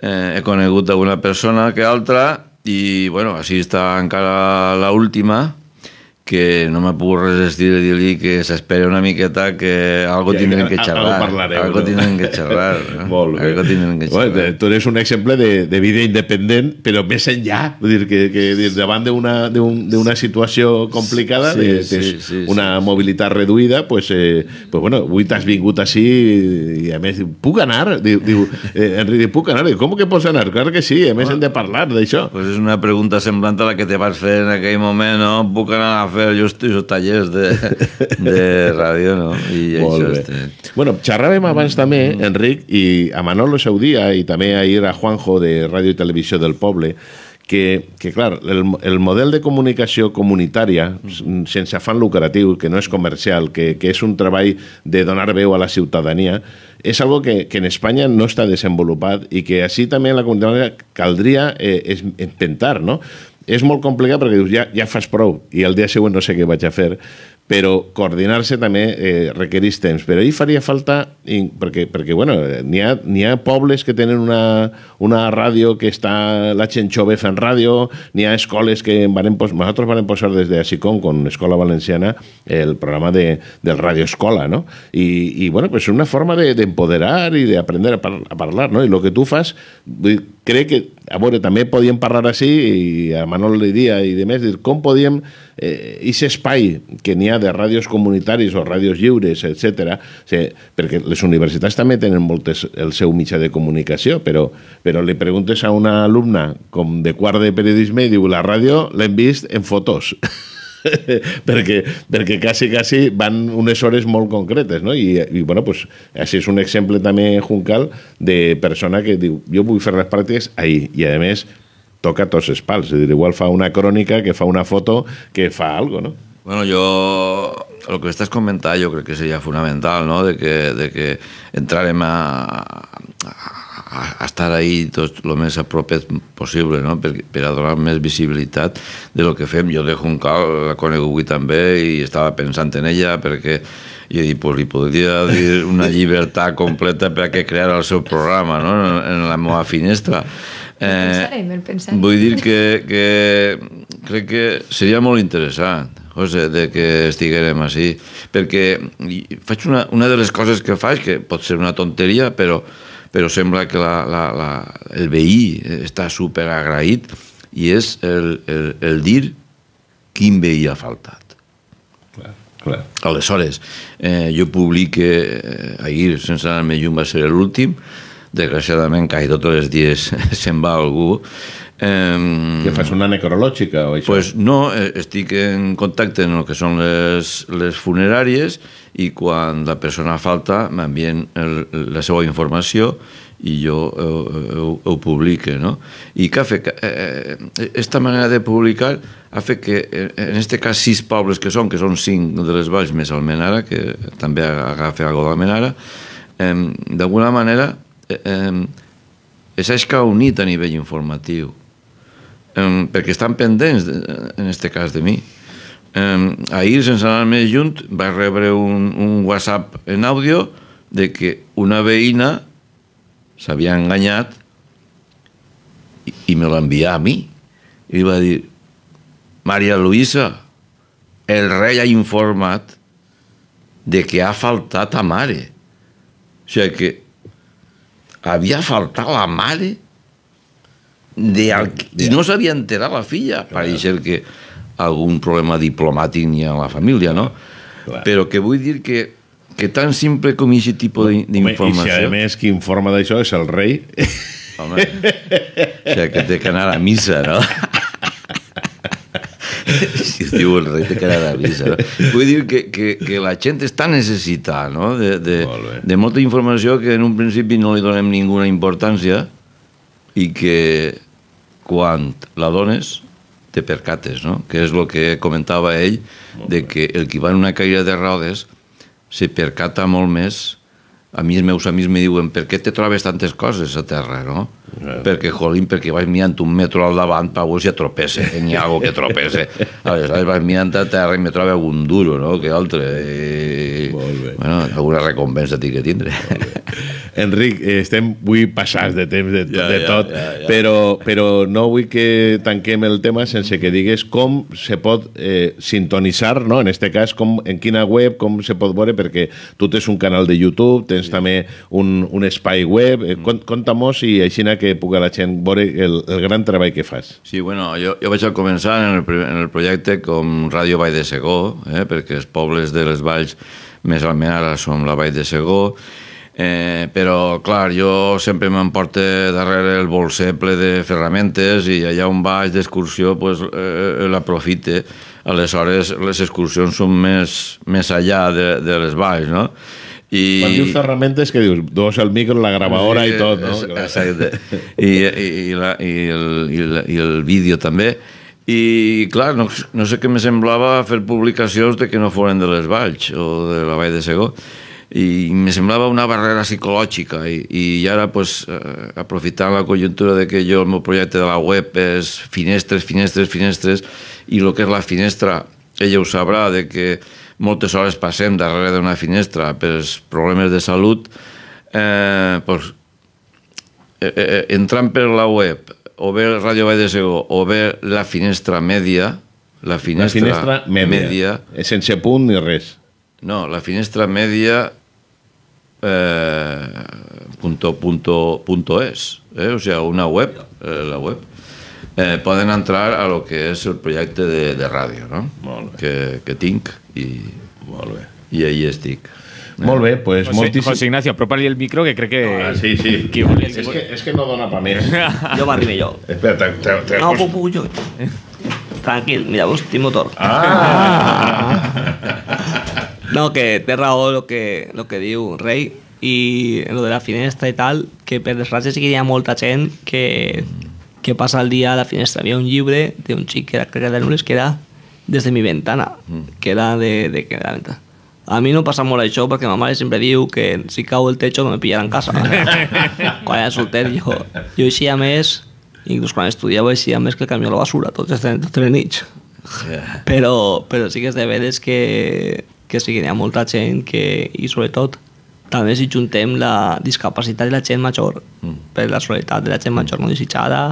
eh, he conegut alguna persona que altra i, bueno, així està encara la última, que no me puc resistir de dir-li que s'espera una miqueta que algo Ja, tindrem que algo xerrar. algo tindrem que xerrar. no? Molt bé. Algo tindrem que xerrar. Bueno, tu eres un exemple de, de vida independent, però més enllà, vull dir que, que davant d'una un, situació complicada, Sí, de, sí, tens sí, una mobilitat reduïda, pues, eh, pues bueno, avui t'has vingut així i a més puc anar? Diu, diu eh, Enric, puc anar? Diu, com que pots anar? Clar que sí, a més hem de parlar d'això. Pues és una pregunta semblant a la que te vas fer en aquell moment, no? Puc anar a fer just els tallers de, de ràdio, no? I Molt això bé. este... Bueno, xerràvem abans també, Enric, i a Manolo Saudia i també ahir a Juanjo de Ràdio i Televisió del Poble, que, que clar, el, el model de comunicació comunitària, sense afany lucratiu, que no és comercial, que, que és un treball de donar veu a la ciutadania, és algo que, que en Espanya no està desenvolupat i que així també en la comunitat caldria eh, es, empentar, no? És molt complicat perquè dius, ja, ja fas prou i el dia següent no sé què vaig a fer, però coordinar-se també eh, requereix temps. Però ahir faria falta, i, perquè, perquè bueno, n'hi ha, ha pobles que tenen una, una ràdio que està la gent jove fent ràdio, n'hi ha escoles que van pos, nosaltres vam posar des de Asicom, con Escola Valenciana, el programa de, del Radio Escola, no? I, i bueno, pues una forma de, de i d'aprendre a, par a parlar, no? I el que tu fas, crec que, a veure, també podíem parlar així, i a Manol li dia i demés, dir, com podíem, eh, aquest espai que n'hi ha de ràdios comunitaris o ràdios lliures, etc. Sigui, perquè les universitats també tenen moltes el seu mitjà de comunicació, però, però li preguntes a una alumna com de quart de periodisme i diu la ràdio l'hem vist en fotos. perquè, perquè quasi, quasi van unes hores molt concretes, no? I, i bueno, pues, així és un exemple també, Juncal, de persona que diu, jo vull fer les pràctiques ahir, i a més toca tots els pals, és a dir, igual fa una crònica, que fa una foto, que fa algo, no? Bueno, jo el que estàs comentant jo crec que seria fonamental, no? de, que, de que entrarem a, a, a estar ahí tot el més a propet possible, no? per, per a donar més visibilitat de lo que fem. Jo de Juncal la conec avui també i estava pensant en ella perquè i he dit, pues, li podria dir una llibertat completa per a que creara el seu programa no? en la meva finestra. Eh, pensarem, el pensarem. Vull dir que, que crec que seria molt interessant José, de que estiguérem així, perquè faig una, una de les coses que faig, que pot ser una tonteria, però, però sembla que la, la, la, el veí està super agraït, i és el, el, el dir quin veí ha faltat. Clar, clar. Aleshores, eh, jo publique, eh, ahir, sense anar-me llum, va ser l'últim, desgraciadament, quasi tots els dies se'n va algú, Eh, que fas una necrològica o això? Pues no, eh, estic en contacte amb el que són les, les funeràries i quan la persona falta m'envien la seva informació i jo ho, ho, ho publique, no? I què ha fet? Eh, esta manera de publicar ha fet que, en aquest cas, sis pobles que són, que són cinc de les valls més Almenara, que també agafa alguna d'Almenara, eh, d'alguna manera eh, eh, és que ha unit a nivell informatiu um, perquè estan pendents, de, en este cas de mi. Um, ahir, sense anar més junt, vaig rebre un, un WhatsApp en àudio de que una veïna s'havia enganyat i, i me l'envià a mi. I va dir, Maria Luisa, el rei ha informat de que ha faltat a mare. O sigui que havia faltat la mare de al... i no s'havia enterat la filla. Pareix que algun problema diplomàtic n'hi ha a la família, no? Clar. Però que vull dir que que tan simple com aquest tipus d'informació... I si a més qui informa d'això és el rei... Home, o sigui, que té que anar a missa, no? si es diu el rei té que anar a missa. No? Vull dir que, que, que la gent està necessitada no? de, de, de molta informació que en un principi no li donem ninguna importància i que quan la dones te percates, no? que és el que comentava ell, de que el que va en una caïda de rodes se percata molt més a mi els meus amics me diuen per què te trobes tantes coses a terra, no? Yeah. Perquè, jolín, perquè vaig mirant un metro al davant per veure si atropesse, que n'hi ha algo que tropesse. Aleshores vaig mirant a terra i me trobo algun duro, no?, que altre. I, Molt bé. Bueno, alguna recompensa tinc que tindre. Enric, eh, estem avui passats de temps de, Ja, de ja, tot, ja, ja. Però, però no vull que tanquem el tema sense que digues com se pot eh, sintonitzar, no? en este cas, com, en quina web, com se pot veure, perquè tu tens un canal de YouTube, tens sí. també un, un espai web, eh, cont, conta-mos i així que pugui la gent veure el, el gran treball que fas. Sí, bueno, jo, jo vaig a començar en el, en el projecte com Ràdio Vall de Segó, eh, perquè els pobles de les valls més almenara són la Vall de Segó, eh, però, clar, jo sempre m'emporte darrere el bolser ple de ferramentes i allà on vaig d'excursió pues, eh, l'aprofite. Aleshores, les excursions són més, més allà de, de les valls, no? I... Quan dius ferramentes, que dius? Dos el micro, la gravadora i tot, no? Exacte. I, i, i, la, i, el, i, el, I el vídeo també. I, clar, no, no sé què me semblava fer publicacions de que no foren de les Valls o de la Vall de Segó i me semblava una barrera psicològica i, i ara pues, eh, aprofitant la conjuntura de que jo el meu projecte de la web és finestres, finestres, finestres i el que és la finestra ella ho sabrà de que moltes hores passem darrere d'una finestra per problemes de salut eh, pues, eh, eh, entrant per la web o bé Ràdio Vall de Segó o bé la finestra mèdia la La finestra, finestra mèdia. mèdia Eh, Sense punt ni res. no, la finestra media eh, punto, punto, punto es, eh? o sea, una web, eh, la web. Eh, poden entrar a lo que és el projecte de, de ràdio, no? Molt bé. Que, que tinc i, Molt bé. i allí estic. Molt bé, pues José, moltíssim... José Ignacio, apropa-li el micro, que crec que... Ah, sí, sí. que vol- és, que, és que no dona pa més. Jo m'arribe jo. Espera, te, te, te, No, puc, puc jo. Tranquil, mira, vos tinc motor. Ah! No, que té raó el que, lo que diu Rei i lo de la finestra i tal, que per desgràcia sí que hi ha molta gent que, que passa el dia a la finestra. Hi havia un llibre d'un xic que era, crec que de Nules, que era desde mi ventana, que era de, de que la ventana. A mi no passa molt això perquè ma mare sempre diu que si cau el techo no me pillarà en casa. quan era solter jo, jo eixia més, inclús quan estudiava eixia més que el camió a la basura, tots les, totes les nits. Però, però sí que és de veres que, que sí que hi ha molta gent que, i sobretot també si juntem la discapacitat de la gent major Mm. per la soledat de la gent major no desitjada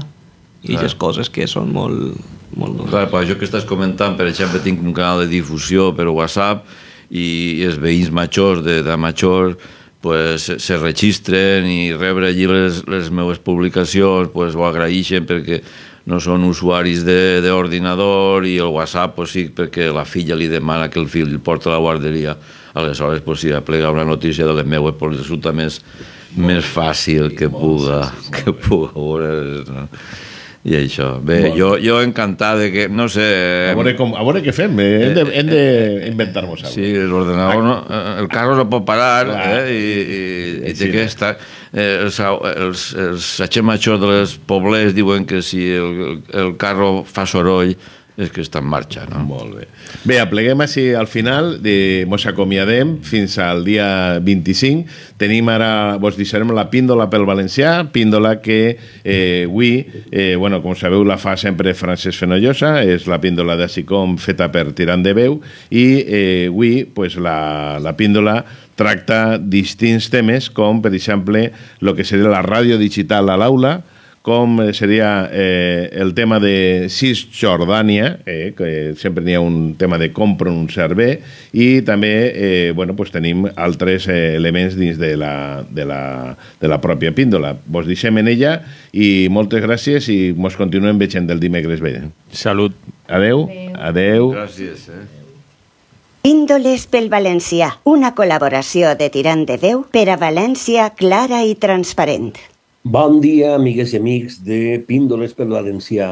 i aquestes coses que són molt, molt. Clar, per això que estàs comentant, per exemple, tinc un canal de difusió per WhatsApp i els veïns majors de, de majors pues, se, registren i rebre allí les, les meves publicacions pues, ho agraeixen perquè no són usuaris de- d'ordinador i el WhatsApp pues, sí, perquè la filla li demana que el fill el porta a la guarderia aleshores pues, si aplega una notícia de les meues pues, resulta més, més fàcil que puga, que puga veure no? I això. Bé, jo, jo encantat de que, no sé... A veure, com, a veure què fem, eh? hem de, hem de inventar-nos alguna Sí, l'ordenador, no, eh, el carro no pot parar Clar. eh, i, i, i Sí, té que estar... Eh, els, els, els majors de les poblers diuen que si el, el carro fa soroll és que està en marxa, no? Molt bé. Bé, apleguem així al final, de, mos acomiadem fins al dia 25. Tenim ara, vos deixarem la píndola pel valencià, píndola que eh, avui, eh, bueno, com sabeu, la fa sempre Francesc Fenollosa, és la píndola de com feta per Tirant de Veu, i eh, avui pues, la, la píndola tracta distints temes, com, per exemple, el que seria la ràdio digital a l'aula, com eh, seria eh, el tema de Cisjordània, eh, que sempre n'hi ha un tema de com pronunciar bé, i també eh, bueno, pues tenim altres eh, elements dins de la, de, la, de la pròpia píndola. Vos deixem en ella i moltes gràcies i mos continuem veient el dimecres bé. Salut. Adeu. Adeu. Gràcies, eh? Píndoles pel valencià, una col·laboració de Tirant de Déu per a València clara i transparent. Bon dia, amigues i amics de Píndoles pel Valencià.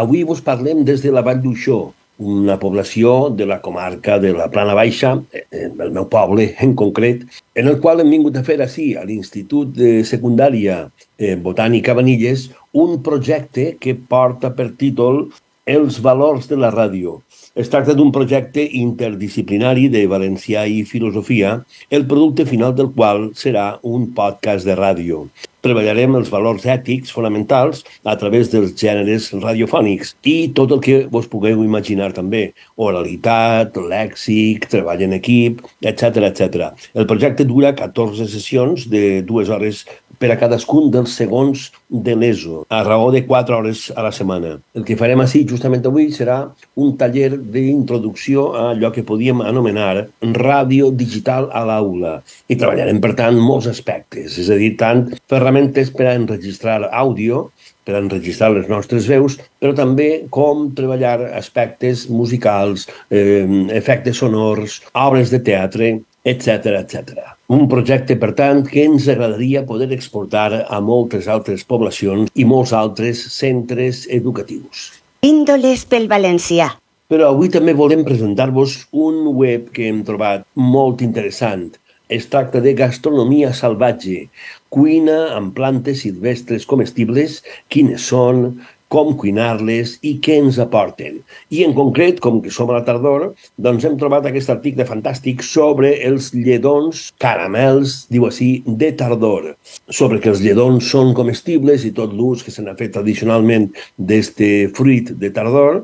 Avui vos parlem des de la Vall d'Uixó, una població de la comarca de la Plana Baixa, eh, el meu poble en concret, en el qual hem vingut a fer així, a l'Institut de Secundària eh, Botànica Vanilles, un projecte que porta per títol Els valors de la ràdio. Es tracta d'un projecte interdisciplinari de valencià i filosofia, el producte final del qual serà un podcast de ràdio. Treballarem els valors ètics fonamentals a través dels gèneres radiofònics i tot el que vos pugueu imaginar també. Oralitat, lèxic, treball en equip, etc etc. El projecte dura 14 sessions de dues hores per a cadascun dels segons de l'ESO, a raó de 4 hores a la setmana. El que farem així justament avui serà un taller d'introducció a allò que podíem anomenar ràdio digital a l'aula. I treballarem, per tant, molts aspectes, és a dir, tant ferramentes per a enregistrar àudio, per a enregistrar les nostres veus, però també com treballar aspectes musicals, eh, efectes sonors, obres de teatre, etc etc. Un projecte, per tant, que ens agradaria poder exportar a moltes altres poblacions i molts altres centres educatius. Píndoles pel valencià. Però avui també volem presentar-vos un web que hem trobat molt interessant. Es tracta de gastronomia salvatge, cuina amb plantes silvestres comestibles, quines són, com cuinar-les i què ens aporten. I en concret, com que som a la tardor, doncs hem trobat aquest article fantàstic sobre els lledons caramels, diu així, de tardor. Sobre que els lledons són comestibles i tot l'ús que se n'ha fet tradicionalment d'este fruit de tardor,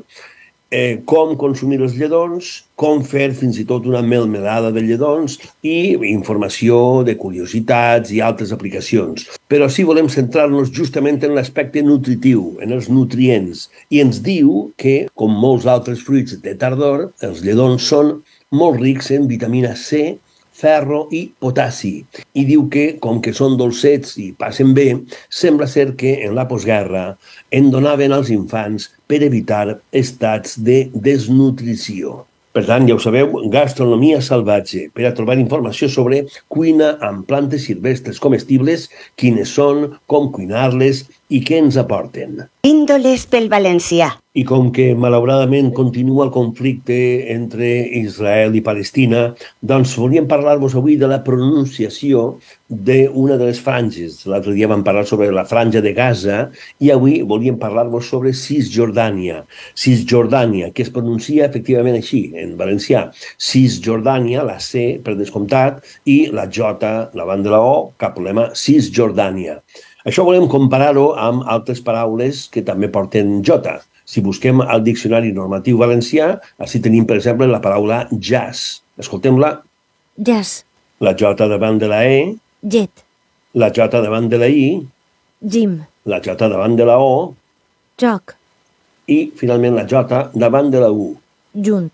eh, com consumir els lledons, com fer fins i tot una melmelada de lledons i informació de curiositats i altres aplicacions. Però sí volem centrar-nos justament en l'aspecte nutritiu, en els nutrients, i ens diu que, com molts altres fruits de tardor, els lledons són molt rics en vitamina C, ferro i potassi. I diu que, com que són dolcets i passen bé, sembla ser que en la postguerra en donaven als infants per evitar estats de desnutrició. Per tant, ja ho sabeu, gastronomia salvatge, per a trobar informació sobre cuina amb plantes silvestres comestibles, quines són, com cuinar-les i què ens aporten. Píndoles pel valencià. I com que, malauradament, continua el conflicte entre Israel i Palestina, doncs volíem parlar-vos avui de la pronunciació d'una de les franges. L'altre dia vam parlar sobre la franja de Gaza i avui volíem parlar-vos sobre Cisjordània. Cisjordània, que es pronuncia efectivament així, en valencià. Cisjordània, la C per descomptat, i la J davant de la O, cap problema, Cisjordània. Això volem comparar-ho amb altres paraules que també porten J si busquem al diccionari normatiu valencià, així tenim, per exemple, la paraula jazz. Escoltem-la. Jazz. La J davant de la E. Jet. La J davant de la I. Jim. La J davant de la O. Joc. I, finalment, la J davant de la U. Junt.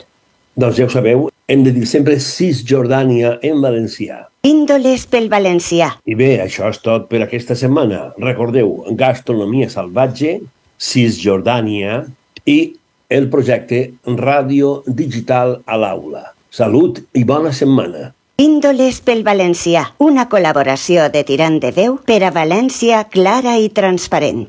Doncs ja ho sabeu, hem de dir sempre Cisjordània en valencià. Índoles pel valencià. I bé, això és tot per aquesta setmana. Recordeu, gastronomia salvatge, Cisjordània i el projecte Ràdio Digital a l'Aula. Salut i bona setmana. Índoles pel valencià, una col·laboració de Tirant de Veu per a València clara i transparent.